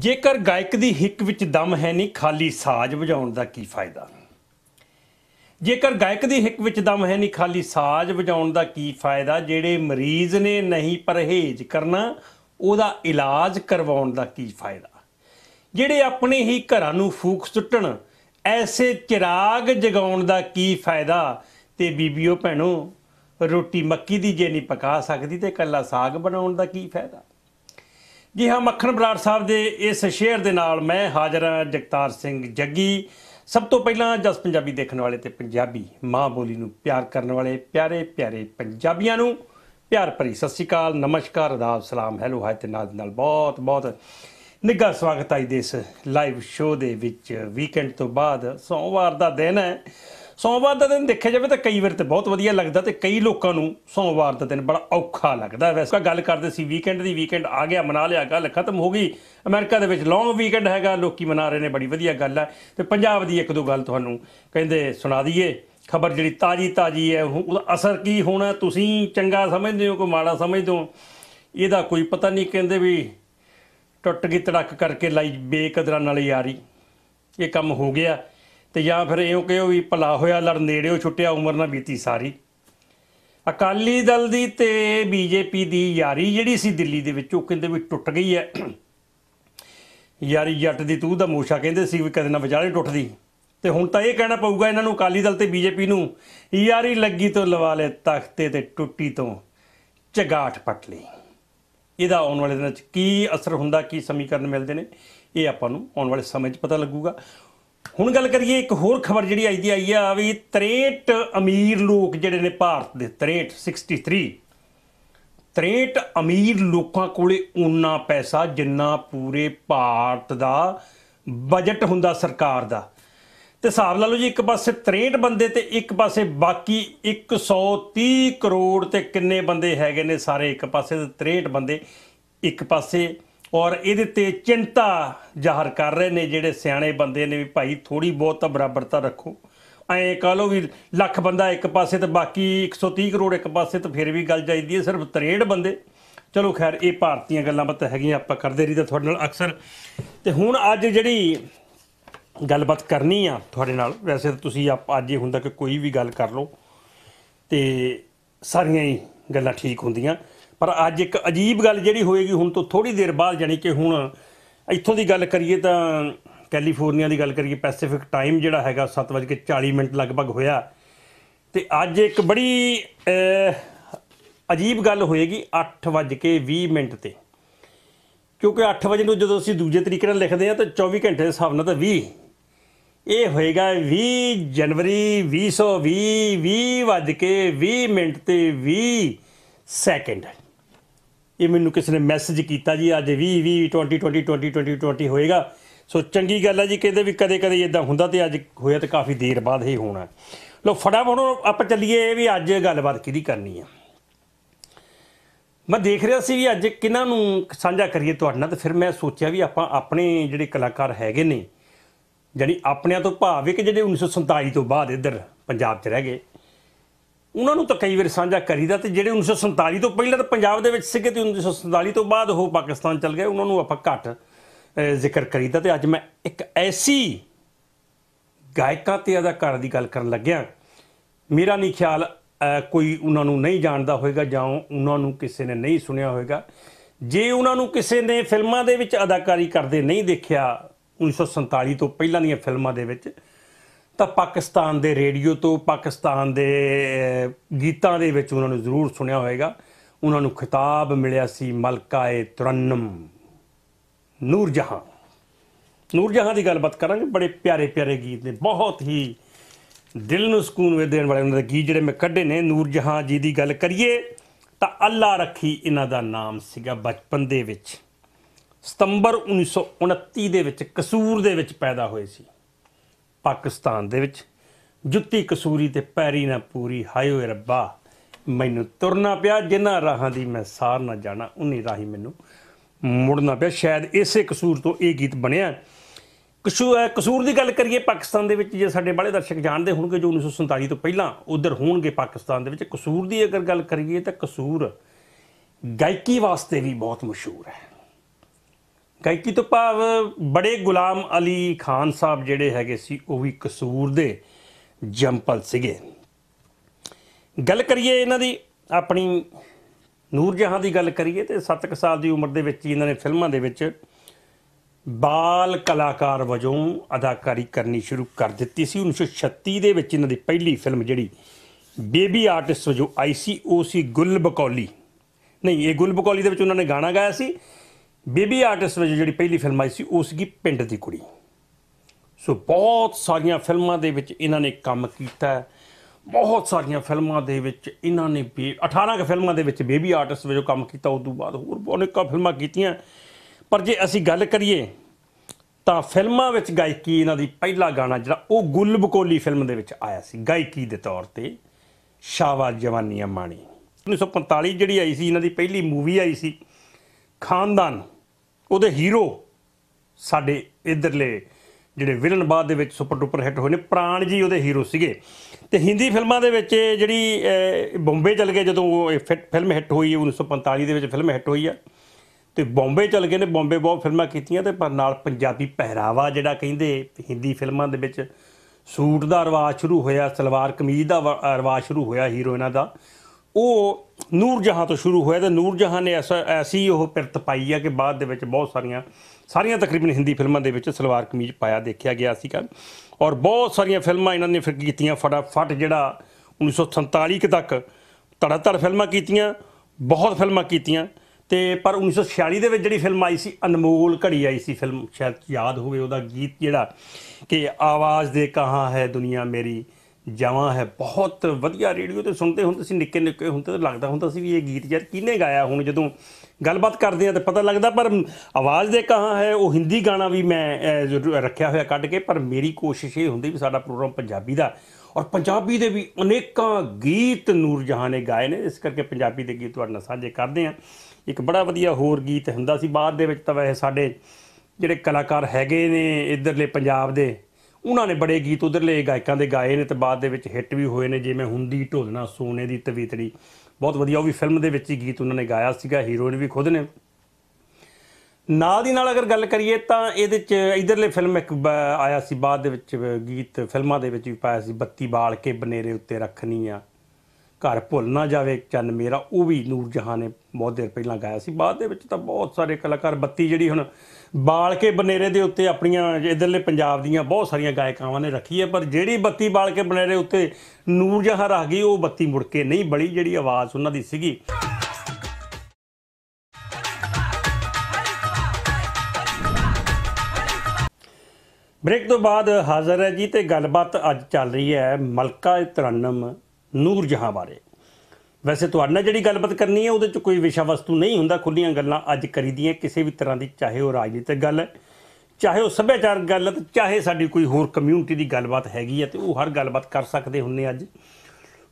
ਜੇਕਰ ਗਾਇਕ ਦੀ ਹਿੱਕ ਵਿੱਚ ਦਮ ਹੈ ਨਹੀਂ, ਖਾਲੀ ਸਾਜ਼ ਵਜਾਉਣ ਦਾ ਕੀ ਫਾਇਦਾ? ਜੇਕਰ ਗਾਇਕ ਦੀ ਹਿੱਕ ਵਿੱਚ ਦਮ ਹੈ ਨਹੀਂ, ਖਾਲੀ ਸਾਜ਼ ਵਜਾਉਣ ਦਾ ਕੀ ਫਾਇਦਾ? ਜਿਹੜੇ ਮਰੀਜ਼ ਨੇ ਨਹੀਂ ਪਰਹੇਜ਼ ਕਰਨਾ, ਉਹਦਾ ਇਲਾਜ ਕਰਵਾਉਣ ਦਾ ਕੀ ਫਾਇਦਾ? ਜਿਹੜੇ ਆਪਣੇ ਹੀ ਘਰਾਂ ਨੂੰ ਫੂਕ ਸੁੱਟਣ, ਐਸੇ ਚਿਰਾਗ ਜਗਾਉਣ ਦਾ ਕੀ ਫਾਇਦਾ? ਤੇ ਬੀਬੀਓ, ਭੈਣੋ, ਰੋਟੀ ਮੱਕੀ ਦੀ ਜੇ ਨਹੀਂ ਪਕਾ ਸਕਦੀ, ਤੇ ਕੱਲਾ ਸਾਗ ਬਣਾਉਣ ਦਾ ਕੀ ਫਾਇਦਾ? ਜੀ ਹਾਂ, ਮੱਖਣ ਬਰਾੜ ਸਾਹਿਬ ਦੇ ਇਸ ਸ਼ੇਅਰ ਦੇ ਨਾਲ ਮੈਂ ਹਾਜ਼ਰ ਹਾਂ ਜਗਤਾਰ ਸਿੰਘ ਜੱਗੀ। ਸਭ ਤੋਂ ਪਹਿਲਾਂ ਜਸ ਪੰਜਾਬੀ ਦੇਖਣ ਵਾਲੇ ਤੇ ਪੰਜਾਬੀ ਮਾਂ ਬੋਲੀ ਨੂੰ ਪਿਆਰ ਕਰਨ ਵਾਲੇ ਪਿਆਰੇ ਪਿਆਰੇ ਪੰਜਾਬੀਆਂ ਨੂੰ ਪਿਆਰ ਭਰੀ ਸਤਿ ਸ਼੍ਰੀ ਅਕਾਲ, ਨਮਸਕਾਰ ਅਦਾਬ ਸਲਾਮ, ਹੈਲੋ ਹਾਈ ਤੇ ਨਾਲ ਦੀ ਨਾਲ ਬਹੁਤ ਬਹੁਤ ਨਿੱਘਾ ਸਵਾਗਤ ਹੈ ਦੇ ਇਸ ਲਾਈਵ ਸ਼ੋਅ ਦੇ ਵਿੱਚ। ਵੀਕਐਂਡ ਤੋਂ ਬਾਅਦ ਸੋਮਵਾਰ ਦਾ ਦਿਨ ਹੈ। ਸੋਮਵਾਰ ਦਾ ਦਿਨ ਦੇਖਿਆ ਜਾਵੇ ਤਾਂ ਕਈ ਵਾਰ ਤੇ ਬਹੁਤ ਵਧੀਆ ਲੱਗਦਾ ਤੇ ਕਈ ਲੋਕਾਂ ਨੂੰ ਸੋਮਵਾਰ ਦਾ ਦਿਨ ਬੜਾ ਔਖਾ ਲੱਗਦਾ। ਵੈਸੇ ਤਾਂ ਗੱਲ ਕਰਦੇ ਸੀ ਵੀਕਐਂਡ ਦੀ, ਵੀਕਐਂਡ ਆ ਗਿਆ, ਮਨਾ ਲਿਆ, ਗੱਲ ਖਤਮ ਹੋ ਗਈ। ਅਮਰੀਕਾ ਦੇ ਵਿੱਚ ਲੌਂਗ ਵੀਕਐਂਡ ਹੈਗਾ, ਲੋਕੀ ਮਨਾ ਰਹੇ ਨੇ, ਬੜੀ ਵਧੀਆ ਗੱਲ ਹੈ। ਤੇ ਪੰਜਾਬ ਦੀ ਇੱਕ ਦੋ ਗੱਲ ਤੁਹਾਨੂੰ ਕਹਿੰਦੇ ਸੁਣਾ ਦਈਏ। ਖਬਰ ਜਿਹੜੀ ਤਾਜੀ ਤਾਜੀ ਹੈ ਉਹਦਾ ਅਸਰ ਕੀ ਹੋਣਾ, ਤੁਸੀਂ ਚੰਗਾ ਸਮਝਦੇ ਹੋ ਕੋਈ ਮਾੜਾ ਸਮਝਦੇ ਹੋ? ਇਹਦਾ ਕੋਈ ਪਤਾ ਨਹੀਂ, ਕਹਿੰਦੇ ਵੀ ਟੁੱਟ ਗਈ ਤੜਕ ਕਰਕੇ ਲਾਈ ਬੇਕਦਰਾਂ ਨਾਲ ਯਾਰੀ। ਇਹ ਕੰਮ ਹੋ ਗਿਆ। ਤੇ ਜਾਂ ਫਿਰ ਇਉਂ ਕਿਹੋ ਵੀ ਭਲਾ ਹੋਇਆ ਲੜ ਨੇੜਿਓ ਛੁੱਟਿਆ ਉਮਰ ਨਾ ਬੀਤੀ ਸਾਰੀ। ਅਕਾਲੀ ਦਲ ਦੀ ਤੇ ਬੀਜੇਪੀ ਦੀ ਯਾਰੀ ਜਿਹੜੀ ਸੀ ਦਿੱਲੀ ਦੇ ਵਿੱਚ, ਉਹ ਕਹਿੰਦੇ ਵੀ ਟੁੱਟ ਗਈ ਹੈ। ਯਾਰੀ ਜੱਟ ਦੀ ਤੂੰ ਦਾ ਮੂਸ਼ਾ ਕਹਿੰਦੇ ਸੀ ਵੀ ਕਦੇ ਨਾ ਵਿਚਾਲੇ ਟੁੱਟਦੀ। ਤੇ ਹੁਣ ਤਾਂ ਇਹ ਕਹਿਣਾ ਪਊਗਾ ਇਹਨਾਂ ਨੂੰ, ਅਕਾਲੀ ਦਲ ਤੇ ਬੀਜੇਪੀ ਨੂੰ, ਯਾਰੀ ਲੱਗੀ ਤੋਂ ਲਵਾ ਲੈ ਤਖਤੇ ਤੇ ਟੁੱਟੀ ਤੋਂ ਚਗਾਠ ਪਟ ਲਈ। ਇਹਦਾ ਆਉਣ ਵਾਲੇ ਦਿਨਾਂ 'ਚ ਕੀ ਅਸਰ ਹੁੰਦਾ, ਕੀ ਸਮੀਕਰਨ ਮਿਲਦੇ ਨੇ, ਇਹ ਆਪਾਂ ਨੂੰ ਆਉਣ ਵਾਲੇ ਸਮੇਂ 'ਚ ਪਤਾ ਲੱਗੂਗਾ। ਹੁਣ ਗੱਲ ਕਰੀਏ ਇੱਕ ਹੋਰ ਖਬਰ ਜਿਹੜੀ ਅੱਜ ਦੀ ਆਈ ਆ ਵੀ 63 ਅਮੀਰ ਲੋਕ ਜਿਹੜੇ ਨੇ ਭਾਰਤ ਦੇ 63 63 63 ਅਮੀਰ ਲੋਕਾਂ ਕੋਲੇ ਉਨਾ ਪੈਸਾ ਜਿੰਨਾ ਪੂਰੇ ਭਾਰਤ ਦਾ ਬਜਟ ਹੁੰਦਾ ਸਰਕਾਰ ਦਾ। ਤੇ ਹਿਸਾਬ ਲਾ ਲਓ ਜੀ, ਇੱਕ ਪਾਸੇ 63 ਬੰਦੇ ਤੇ ਇੱਕ ਪਾਸੇ ਬਾਕੀ 130 ਕਰੋੜ ਤੇ ਕਿੰਨੇ ਬੰਦੇ ਹੈਗੇ ਨੇ ਸਾਰੇ ਇੱਕ ਪਾਸੇ ਤੇ 63 ਬੰਦੇ, ਇੱਕ ਪਾਸੇ ਔਰ ਇਹਦੇ ਤੇ ਚਿੰਤਾ ਜ਼ਾਹਰ ਕਰ ਰਹੇ ਨੇ ਜਿਹੜੇ ਸਿਆਣੇ ਬੰਦੇ ਨੇ ਵੀ ਭਾਈ ਥੋੜੀ ਬਹੁਤ ਤਾਂ ਬਰਾਬਰਤਾ ਰੱਖੋ। ਐਂ ਕਹ ਲਓ ਵੀ ਲੱਖ ਬੰਦਾ ਇੱਕ ਪਾਸੇ ਤੇ ਬਾਕੀ 130 ਕਰੋੜ ਇੱਕ ਪਾਸੇ ਤੇ ਫਿਰ ਵੀ ਗੱਲ ਜਾਈਦੀ ਹੈ, ਸਿਰਫ 63 ਬੰਦੇ। ਚਲੋ ਖੈਰ, ਇਹ ਭਾਰਤੀਆਂ ਗੱਲਾਂ ਬਾਤਾਂ ਹੈਗੀਆਂ, ਆਪਾਂ ਕਰਦੇ ਰਹੀਦਾ ਤੁਹਾਡੇ ਨਾਲ ਅਕਸਰ। ਤੇ ਹੁਣ ਅੱਜ ਜਿਹੜੀ ਗੱਲਬਾਤ ਕਰਨੀ ਆ ਤੁਹਾਡੇ ਨਾਲ, ਵੈਸੇ ਤਾਂ ਤੁਸੀਂ ਆਪ ਅੱਜ ਇਹ ਹੁੰਦਾ ਕਿ ਕੋਈ ਵੀ ਗੱਲ ਕਰ ਲਓ, ਤੇ ਸਾਰੀਆਂ ਹੀ ਗੱਲਾਂ ਠੀਕ ਹੁੰਦੀਆਂ। ਪਰ ਅੱਜ ਇੱਕ ਅਜੀਬ ਗੱਲ ਜਿਹੜੀ ਹੋਏਗੀ ਹੁਣ ਤੋਂ ਥੋੜੀ ਦੇਰ ਬਾਅਦ ਜਾਨੀ ਕਿ ਹੁਣ ਇੱਥੋਂ ਦੀ ਗੱਲ ਕਰੀਏ ਤਾਂ ਕੈਲੀਫੋਰਨੀਆ ਦੀ ਗੱਲ ਕਰੀਏ ਪੈਸੀਫਿਕ ਟਾਈਮ ਜਿਹੜਾ ਹੈਗਾ 7:40 ਮਿੰਟ ਲਗਭਗ ਹੋਇਆ। ਤੇ ਅੱਜ ਇੱਕ ਬੜੀ ਅਜੀਬ ਗੱਲ ਹੋਏਗੀ 8:20 ਮਿੰਟ ਤੇ। ਕਿਉਂਕਿ 8 ਵਜੇ ਨੂੰ ਜਦੋਂ ਅਸੀਂ ਦੂਜੇ ਤਰੀਕੇ ਨਾਲ ਲਿਖਦੇ ਹਾਂ ਤਾਂ 24 ਘੰਟੇ ਦੇ ਹਿਸਾਬ ਨਾਲ ਤਾਂ 20 ਇਹ ਹੋਏਗਾ 20 ਜਨਵਰੀ 2020 20 ਵੱਜ ਕੇ 20 ਮਿੰਟ ਤੇ 20 ਸੈਕਿੰਡ। ਇਹ ਮੈਨੂੰ ਕਿਸੇ ਨੇ ਮੈਸੇਜ ਕੀਤਾ ਜੀ, ਅੱਜ 20 20 20 20 20 20 20 ਹੋਏਗਾ। ਸੋ ਚੰਗੀ ਗੱਲ ਹੈ ਜੀ ਕਹਿੰਦੇ ਵੀ, ਕਦੇ ਕਦੇ ਇਦਾਂ ਹੁੰਦਾ ਤੇ ਅੱਜ ਹੋਇਆ ਤੇ ਕਾਫੀ ਦੇਰ ਬਾਅਦ ਹੀ ਹੋਣਾ। ਲੋ ਫਟਾਫਟ ਆਪਾਂ ਚੱਲੀਏ ਵੀ ਅੱਜ ਗੱਲਬਾਤ ਕਿਹਦੀ ਕਰਨੀ ਆ। ਮੈਂ ਦੇਖ ਰਿਹਾ ਸੀ ਵੀ ਅੱਜ ਕਿਹਨਾਂ ਨੂੰ ਸਾਂਝਾ ਕਰੀਏ ਤੁਹਾਡੇ ਨਾਲ ਤੇ ਫਿਰ ਮੈਂ ਸੋਚਿਆ ਵੀ ਆਪਾਂ ਆਪਣੇ ਜਿਹੜੇ ਕਲਾਕਾਰ ਹੈਗੇ ਨੇ ਜਿਹੜੀ ਆਪਣਿਆਂ ਤੋਂ ਭਾਵ ਹੈ ਕਿ ਜਿਹੜੇ 1947 ਤੋਂ ਬਾਅਦ ਇੱਧਰ ਪੰਜਾਬ 'ਚ ਰਹਿ ਗਏ ਉਹਨਾਂ ਨੂੰ ਤਾਂ ਕਈ ਵਾਰ ਸਾਂਝਾ ਕਰੀਦਾ ਤੇ ਜਿਹੜੇ 1947 ਤੋਂ ਪਹਿਲਾਂ ਤਾਂ ਪੰਜਾਬ ਦੇ ਵਿੱਚ ਸੀਗੇ ਤੇ 1947 ਤੋਂ ਬਾਅਦ ਉਹ ਪਾਕਿਸਤਾਨ ਚਲ ਗਏ, ਉਹਨਾਂ ਨੂੰ ਆਪਾਂ ਘੱਟ ਜ਼ਿਕਰ ਕਰੀਦਾ ਤੇ ਅੱਜ ਮੈਂ ਇੱਕ ਐਸੀ ਗਾਇਕਾਂ ਤੇ ਅਦਾਕਾਰਾਂ ਦੀ ਗੱਲ ਕਰਨ ਲੱਗਿਆ। ਮੇਰਾ ਨਹੀਂ ਖਿਆਲ ਕੋਈ ਉਹਨਾਂ ਨੂੰ ਨਹੀਂ ਜਾਣਦਾ ਹੋਵੇਗਾ ਜਾਂ ਉਹਨਾਂ ਨੂੰ ਕਿਸੇ ਨੇ ਨਹੀਂ ਸੁਣਿਆ ਹੋਵੇਗਾ ਜੇ ਉਹਨਾਂ ਨੂੰ ਕਿਸੇ ਨੇ ਫਿਲਮਾਂ ਦੇ ਵਿੱਚ ਅਦਾਕਾਰੀ ਕਰਦੇ ਨਹੀਂ ਦੇਖਿਆ 1947 ਤੋਂ ਪਹਿਲਾਂ ਦੀਆਂ ਫਿਲਮਾਂ ਦੇ ਵਿੱਚ ਤਾਂ ਪਾਕਿਸਤਾਨ ਦੇ ਰੇਡੀਓ ਤੋਂ ਪਾਕਿਸਤਾਨ ਦੇ ਗੀਤਾਂ ਦੇ ਵਿੱਚ ਉਹਨਾਂ ਨੂੰ ਜ਼ਰੂਰ ਸੁਣਿਆ ਹੋਵੇਗਾ। ਉਹਨਾਂ ਨੂੰ ਖਿਤਾਬ ਮਿਲਿਆ ਸੀ ਮਲਕਾਏ ਤੁਰੰਨਮ। ਨੂਰ ਜਹਾਂ ਨੂਰ ਜਹਾਂ ਦੀ ਗੱਲਬਾਤ ਕਰਾਂਗੇ। ਬੜੇ ਪਿਆਰੇ ਪਿਆਰੇ ਗੀਤ ਨੇ। ਬਹੁਤ ਹੀ ਦਿਲ ਨੂੰ ਸਕੂਨ ਦੇਣ ਵਾਲੇ ਉਹਨਾਂ ਦੇ ਗੀਤ ਜਿਹੜੇ ਮੈਂ ਕੱਢੇ ਨੇ। ਨੂਰ ਜਹਾਂ ਜੀ ਦੀ ਗੱਲ ਕਰੀਏ ਤਾਂ ਅੱਲਾ ਰੱਖੀ ਇਹਨਾਂ ਦਾ ਨਾਮ ਸੀਗਾ ਬਚਪਨ ਦੇ ਵਿੱਚ। ਸਤੰਬਰ 1929 ਦੇ ਵਿੱਚ ਕਸੂਰ ਦੇ ਵਿੱਚ ਪੈਦਾ ਹੋਏ ਸੀ। ਪਾਕਿਸਤਾਨ ਦੇ ਵਿੱਚ। ਜੁੱਤੀ ਕਸੂਰੀ ਤੇ ਪੈਰੀ ਨਾ ਪੂਰੀ। ਹਾਏ ਓਏ ਰੱਬਾ, ਮੈਨੂੰ ਤੁਰਨਾ ਪਿਆ। ਜਿਨ੍ਹਾਂ ਰਾਹਾਂ ਦੀ ਮੈਂ ਸਾਰ ਨਾ ਜਾਣਾ, ਉਨੀ ਰਾਹੀ ਮੈਨੂੰ ਮੁੜਨਾ ਪਿਆ। ਸ਼ਾਇਦ ਇਸੇ ਕਸੂਰ ਤੋਂ ਇਹ ਗੀਤ ਬਣਿਆ। ਕਸੂਰ ਕਸੂਰ ਦੀ ਗੱਲ ਕਰੀਏ, ਪਾਕਿਸਤਾਨ ਦੇ ਵਿੱਚ ਜੇ ਸਾਡੇ ਬਾਲੇ ਦਰਸ਼ਕ ਜਾਣਦੇ ਹੋਣਗੇ ਜੋ 1947 ਤੋਂ ਪਹਿਲਾਂ ਉਧਰ ਹੋਣਗੇ ਪਾਕਿਸਤਾਨ ਦੇ ਵਿੱਚ, ਕਸੂਰ ਦੀ ਅਗਰ ਗੱਲ ਕਰੀਏ ਤਾਂ ਕਸੂਰ ਗਾਇਕੀ ਵਾਸਤੇ ਵੀ ਬਹੁਤ ਮਸ਼ਹੂਰ ਹੈ। ਗਾਇਕੀ ਤੋਂ ਭਾਵ ਬੜੇ ਗੁਲਾਮ ਅਲੀ ਖਾਨ ਸਾਹਿਬ ਜਿਹੜੇ ਹੈਗੇ ਸੀ, ਉਹ ਵੀ ਕਸੂਰ ਦੇ ਜੰਪਲ ਸੀਗੇ। ਗੱਲ ਕਰੀਏ ਇਹਨਾਂ ਦੀ, ਆਪਣੀ ਨੂਰ ਜਹਾਂ ਦੀ ਗੱਲ ਕਰੀਏ ਤੇ 7 ਸਾਲ ਦੀ ਉਮਰ ਦੇ ਵਿੱਚ ਹੀ ਇਹਨਾਂ ਨੇ ਫਿਲਮਾਂ ਦੇ ਵਿੱਚ ਬਾਲ ਕਲਾਕਾਰ ਵਜੋਂ ਅਦਾਕਾਰੀ ਕਰਨੀ ਸ਼ੁਰੂ ਕਰ ਦਿੱਤੀ ਸੀ। 1936 ਦੇ ਵਿੱਚ ਇਹਨਾਂ ਦੀ ਪਹਿਲੀ ਫਿਲਮ ਜਿਹੜੀ ਬੇਬੀ ਆਰਟਿਸਟ ਵਜੋਂ ਆਈ ਸੀ, ਉਹ ਸੀ ਗੁੱਲ ਬਕੌਲੀ। ਨਹੀਂ, ਇਹ ਗੁੱਲ ਬਕੌਲੀ ਦੇ ਵਿੱਚ ਉਹਨਾਂ ਨੇ ਗਾਣਾ ਗਾਇਆ ਸੀ। ਬੇਬੀ ਆਰਟਿਸਟ ਵਜੋਂ ਜਿਹੜੀ ਪਹਿਲੀ ਫਿਲਮ ਆਈ ਸੀ, ਉਹ ਸੀਗੀ ਪਿੰਡ ਦੀ ਕੁੜੀ। ਸੋ ਬਹੁਤ ਸਾਰੀਆਂ ਫਿਲਮਾਂ ਦੇ ਵਿੱਚ ਇਹਨਾਂ ਨੇ ਕੰਮ ਕੀਤਾ ਬਹੁਤ ਸਾਰੀਆਂ ਫਿਲਮਾਂ ਦੇ ਵਿੱਚ ਇਹਨਾਂ ਨੇ ਬੇ 18 ਕ ਫਿਲਮਾਂ ਦੇ ਵਿੱਚ ਬੇਬੀ ਆਰਟਿਸਟ ਵਜੋਂ ਕੰਮ ਕੀਤਾ ਉਸ ਤੋਂ ਬਾਅਦ ਹੋਰ ਅਨੇਕਾਂ ਫਿਲਮਾਂ ਕੀਤੀਆਂ। ਪਰ ਜੇ ਅਸੀਂ ਗੱਲ ਕਰੀਏ, ਤਾਂ ਫਿਲਮਾਂ ਵਿੱਚ ਗਾਇਕੀ ਇਹਨਾਂ ਦੀ ਪਹਿਲਾ ਗਾਣਾ ਜਿਹੜਾ, ਉਹ ਗੁੱਲ ਬਕੋਲੀ ਫਿਲਮ ਦੇ ਵਿੱਚ ਆਇਆ ਸੀ, ਗਾਇਕੀ ਦੇ ਤੌਰ ਤੇ ਸ਼ਾਵਾ ਜਵਾਨੀਆਂ ਮਾਣੀ 1945 ਜਿਹੜੀ ਆਈ ਸੀ, ਇਹਨਾਂ ਦੀ ਪਹਿਲੀ ਮੂਵੀ ਆਈ ਸੀ ਖਾਨਦਾਨ ਉਹਦੇ ਹੀਰੋ ਸਾਡੇ ਇਧਰਲੇ ਜਿਹੜੇ ਵਿਲਨ ਬਾਅਦ ਦੇ ਵਿੱਚ ਸੁਪਰ ਡੁਪਰ ਹਿੱਟ ਹੋਏ ਨੇ ਪ੍ਰਾਣ ਜੀ ਉਹਦੇ ਹੀਰੋ ਸੀਗੇ। ਤੇ ਹਿੰਦੀ ਫਿਲਮਾਂ ਦੇ ਵਿੱਚ ਜਿਹੜੀ ਅਹ, ਬੰਬੇ ਚਲ ਗਏ ਜਦੋਂ ਉਹ ਇਹ ਫਿ- ਫਿਲਮ ਹਿੱਟ ਹੋਈ 1945 ਦੇ ਵਿੱਚ ਫਿਲਮ ਹਿੱਟ ਹੋਈ ਆ। ਤੇ ਬੰਬੇ ਚਲ ਗਏ ਨੇ ਬੰਬੇ ਬਹੁਤ ਫਿਲਮਾਂ ਕੀਤੀਆਂ ਤੇ ਪਰ ਨਾਲ ਪੰਜਾਬੀ ਪਹਿਰਾਵਾ ਜਿਹੜਾ ਕਹਿੰਦੇ ਹਿੰਦੀ ਫਿਲਮਾਂ ਦੇ ਵਿੱਚ ਸੂਟ ਦਾ ਰਿਵਾਜ ਸ਼ੁਰੂ ਹੋਇਆ ਸਲਵਾਰ ਕਮੀਜ਼ ਦਾ ਵਾ- ਰਿਵਾਜ ਸ਼ੁਰੂ ਹੋਇਆ ਹੀਰੋਇਨਾਂ ਦਾ। ਉਹ ਨੂਰ ਜਹਾਂ ਤੋਂ ਸ਼ੁਰੂ ਹੋਇਆ ਤੇ ਨੂਰ ਜਹਾਂ ਨੇ ਐਸਾ ਐਸੀ ਉਹ ਪਿਰਤ ਪਾਈ ਆ ਕਿ ਬਾਅਦ ਦੇ ਵਿੱਚ ਬਹੁਤ ਸਾਰੀਆਂ ਸਾਰੀਆਂ ਤਕਰੀਬਨ ਹਿੰਦੀ ਫਿਲਮਾਂ ਦੇ ਵਿੱਚ ਸਲਵਾਰ ਕਮੀਜ਼ ਪਾਇਆ, ਦੇਖਿਆ ਗਿਆ ਸੀਗਾ ਔਰ ਬਹੁਤ ਸਾਰੀਆਂ ਫਿਲਮਾਂ ਇਹਨਾਂ ਨੇ ਫਿਰ ਕੀਤੀਆਂ ਫਟਾਫਟ ਜਿਹੜਾ 1947 ਕੁ ਤੱਕ ਧੜਾਧੜ ਫਿਲਮਾਂ ਕੀਤੀਆਂ, ਬਹੁਤ ਫਿਲਮਾਂ ਕੀਤੀਆਂ। ਤੇ ਪਰ 1946 ਦੇ ਵਿੱਚ ਜਿਹੜੀ ਫਿਲਮ ਆਈ ਸੀ, ਅਨਮੋਲ ਘੜੀ ਆਈ ਸੀ ਫਿਲਮ, ਸ਼ਾਇਦ ਯਾਦ ਹੋਵੇ ਉਹਦਾ ਗੀਤ ਜਿਹੜਾ ਕਿ ਆਵਾਜ਼ ਦੇ ਕਹਾ ਹੈ ਦੁਨੀਆ ਮੇਰੀ। ਜਵਾਂ ਹੈ। ਬਹੁਤ ਵਧੀਆ ਰੇਡੀਓ ਤੇ ਸੁਣਦੇ ਹੁੰਦੇ ਸੀ, ਨਿੱਕੇ ਨਿੱਕੇ ਹੁੰਦੇ ਤਾਂ ਲੱਗਦਾ ਹੁੰਦਾ ਸੀ ਵੀ ਇਹ ਗੀਤ ਯਾਰ ਕਿਹਨੇ ਗਾਇਆ ਹੁਣ ਜਦੋਂ ਗੱਲਬਾਤ ਕਰਦੇ ਆ ਤਾਂ ਪਤਾ ਲੱਗਦਾ, ਪਰ ਆਵਾਜ਼ ਦੇ ਕਹਾ ਹੈ, ਉਹ ਹਿੰਦੀ ਗਾਣਾ ਵੀ ਮੈਂ ਜ਼ਰੂਰ ਰੱਖਿਆ ਹੋਇਆ ਕੱਢ ਕੇ, ਪਰ ਮੇਰੀ ਕੋਸ਼ਿਸ਼ ਇਹ ਹੁੰਦੀ ਵੀ ਸਾਡਾ ਪ੍ਰੋਗਰਾਮ ਪੰਜਾਬੀ ਦਾ। ਔਰ ਪੰਜਾਬੀ ਦੇ ਵੀ ਅਨੇਕਾਂ ਗੀਤ ਨੂਰ ਜਹਾਂ ਨੇ ਗਾਏ ਨੇ, ਇਸ ਕਰਕੇ ਪੰਜਾਬੀ ਦੇ ਗੀਤ ਤੁਹਾਡੇ ਨਾਲ ਸਾਂਝੇ ਕਰਦੇ ਆ। ਇੱਕ ਬੜਾ ਵਧੀਆ ਹੋਰ ਗੀਤ ਹੁੰਦਾ ਸੀ, ਬਾਅਦ ਦੇ ਵਿੱਚ ਤਾਂ ਵੈਸੇ ਸਾਡੇ ਜਿਹੜੇ ਕਲਾਕਾਰ ਹੈਗੇ ਨੇ, ਇਧਰਲੇ ਪੰਜਾਬ ਦੇ ਉਹਨਾਂ ਨੇ ਬੜੇ ਗੀਤ ਉਧਰਲੇ ਗਾਇਕਾਂ ਦੇ ਗਾਏ ਨੇ ਤੇ ਬਾਅਦ ਦੇ ਵਿੱਚ ਹਿੱਟ ਵੀ ਹੋਏ ਨੇ, ਜਿਵੇਂ ਹੁੰਦੀ ਢੋਲਣਾ ਸੋਨੇ ਦੀ ਤਵੀਤੜੀ। ਬਹੁਤ ਵਧੀਆ, ਉਹ ਵੀ ਫਿਲਮ ਦੇ ਵਿੱਚ ਹੀ ਗੀਤ ਉਹਨਾਂ ਨੇ ਗਾਇਆ ਸੀਗਾ, ਹੀਰੋਇਨ ਵੀ ਖੁਦ ਨੇ। ਨਾਲ ਦੀ ਨਾਲ ਅਗਰ ਗੱਲ ਕਰੀਏ ਤਾਂ ਇਹਦੇ ਚ ਇਧਰਲੇ ਫਿਲਮ ਇੱਕ ਬ- ਆਇਆ ਸੀ, ਬਾਅਦ ਦੇ ਵਿੱਚ ਗੀਤ, ਫਿਲਮਾਂ ਦੇ ਵਿੱਚ ਵੀ ਪਾਇਆ ਸੀ, ਬੱਤੀ ਬਾਲ ਕੇ ਬਨੇਰੇ ਉੱਤੇ ਰੱਖਣੀ ਆ। ਘਰ ਭੁੱਲ ਨਾ ਜਾਵੇ ਚੰਨ ਮੇਰਾ, ਉਹ ਵੀ ਨੂਰ ਜਹਾਂ ਨੇ ਬਹੁਤ ਦੇਰ ਪਹਿਲਾਂ ਗਾਇਆ ਸੀ। ਬਾਅਦ ਦੇ ਵਿੱਚ ਤਾਂ ਬਹੁਤ ਸਾਰੇ ਕਲਾਕਾਰ ਬੱਤੀ ਜਿਹੜੀ ਹੁਣ ਬਾਲ ਕੇ ਬਨੇਰੇ ਦੇ ਉੱਤੇ ਆਪਣੀਆਂ ਇਧਰਲੇ ਪੰਜਾਬ ਦੀਆਂ ਬਹੁਤ ਸਾਰੀਆਂ ਗਾਇਕਾਵਾਂ ਨੇ ਰੱਖੀ ਹੈ, ਪਰ ਜਿਹੜੀ ਬੱਤੀ ਬਾਲ ਕੇ ਬਨੇਰੇ ਉੱਤੇ ਨੂਰ ਜਹਾਂ ਰੱਖ ਗਈ, ਉਹ ਬੱਤੀ ਮੁੜ ਕੇ ਨਹੀਂ ਬਲੀ, ਜਿਹੜੀ ਆਵਾਜ਼ ਉਹਨਾਂ ਦੀ ਸੀਗੀ। ਬ੍ਰੇਕ ਤੋਂ ਬਾਅਦ ਹਾਜ਼ਰ ਹੈ ਜੀ ਤੇ ਗੱਲਬਾਤ ਅੱਜ ਚੱਲ ਰਹੀ ਹੈ ਮਲਕਾ ਤਰਨਮ ਨੂਰ ਜਹਾਂ ਬਾਰੇ। ਵੈਸੇ ਤੁਹਾਡੇ ਨਾਲ ਜਿਹੜੀ ਗੱਲਬਾਤ ਕਰਨੀ ਹੈ, ਉਹਦੇ ਚ ਕੋਈ ਵਿਸ਼ਾ ਵਸਤੂ ਨਹੀਂ ਹੁੰਦਾ। ਖੁੱਲੀਆਂ ਗੱਲਾਂ ਅੱਜ ਕਰੀਦੀਆਂ ਕਿਸੇ ਵੀ ਤਰ੍ਹਾਂ ਦੀ, ਚਾਹੇ ਉਹ ਰਾਜਨੀਤਿਕ ਗੱਲ ਹੈ, ਚਾਹੇ ਉਹ ਸੱਭਿਆਚਾਰਕ ਗੱਲ ਹੈ, ਤੇ ਚਾਹੇ ਸਾਡੀ ਕੋਈ ਹੋਰ ਕਮਿਊਨਿਟੀ ਦੀ ਗੱਲਬਾਤ ਹੈਗੀ ਹੈ, ਤੇ ਉਹ ਹਰ ਗੱਲਬਾਤ ਕਰ ਸਕਦੇ ਹੁੰਨੇ ਅੱਜ।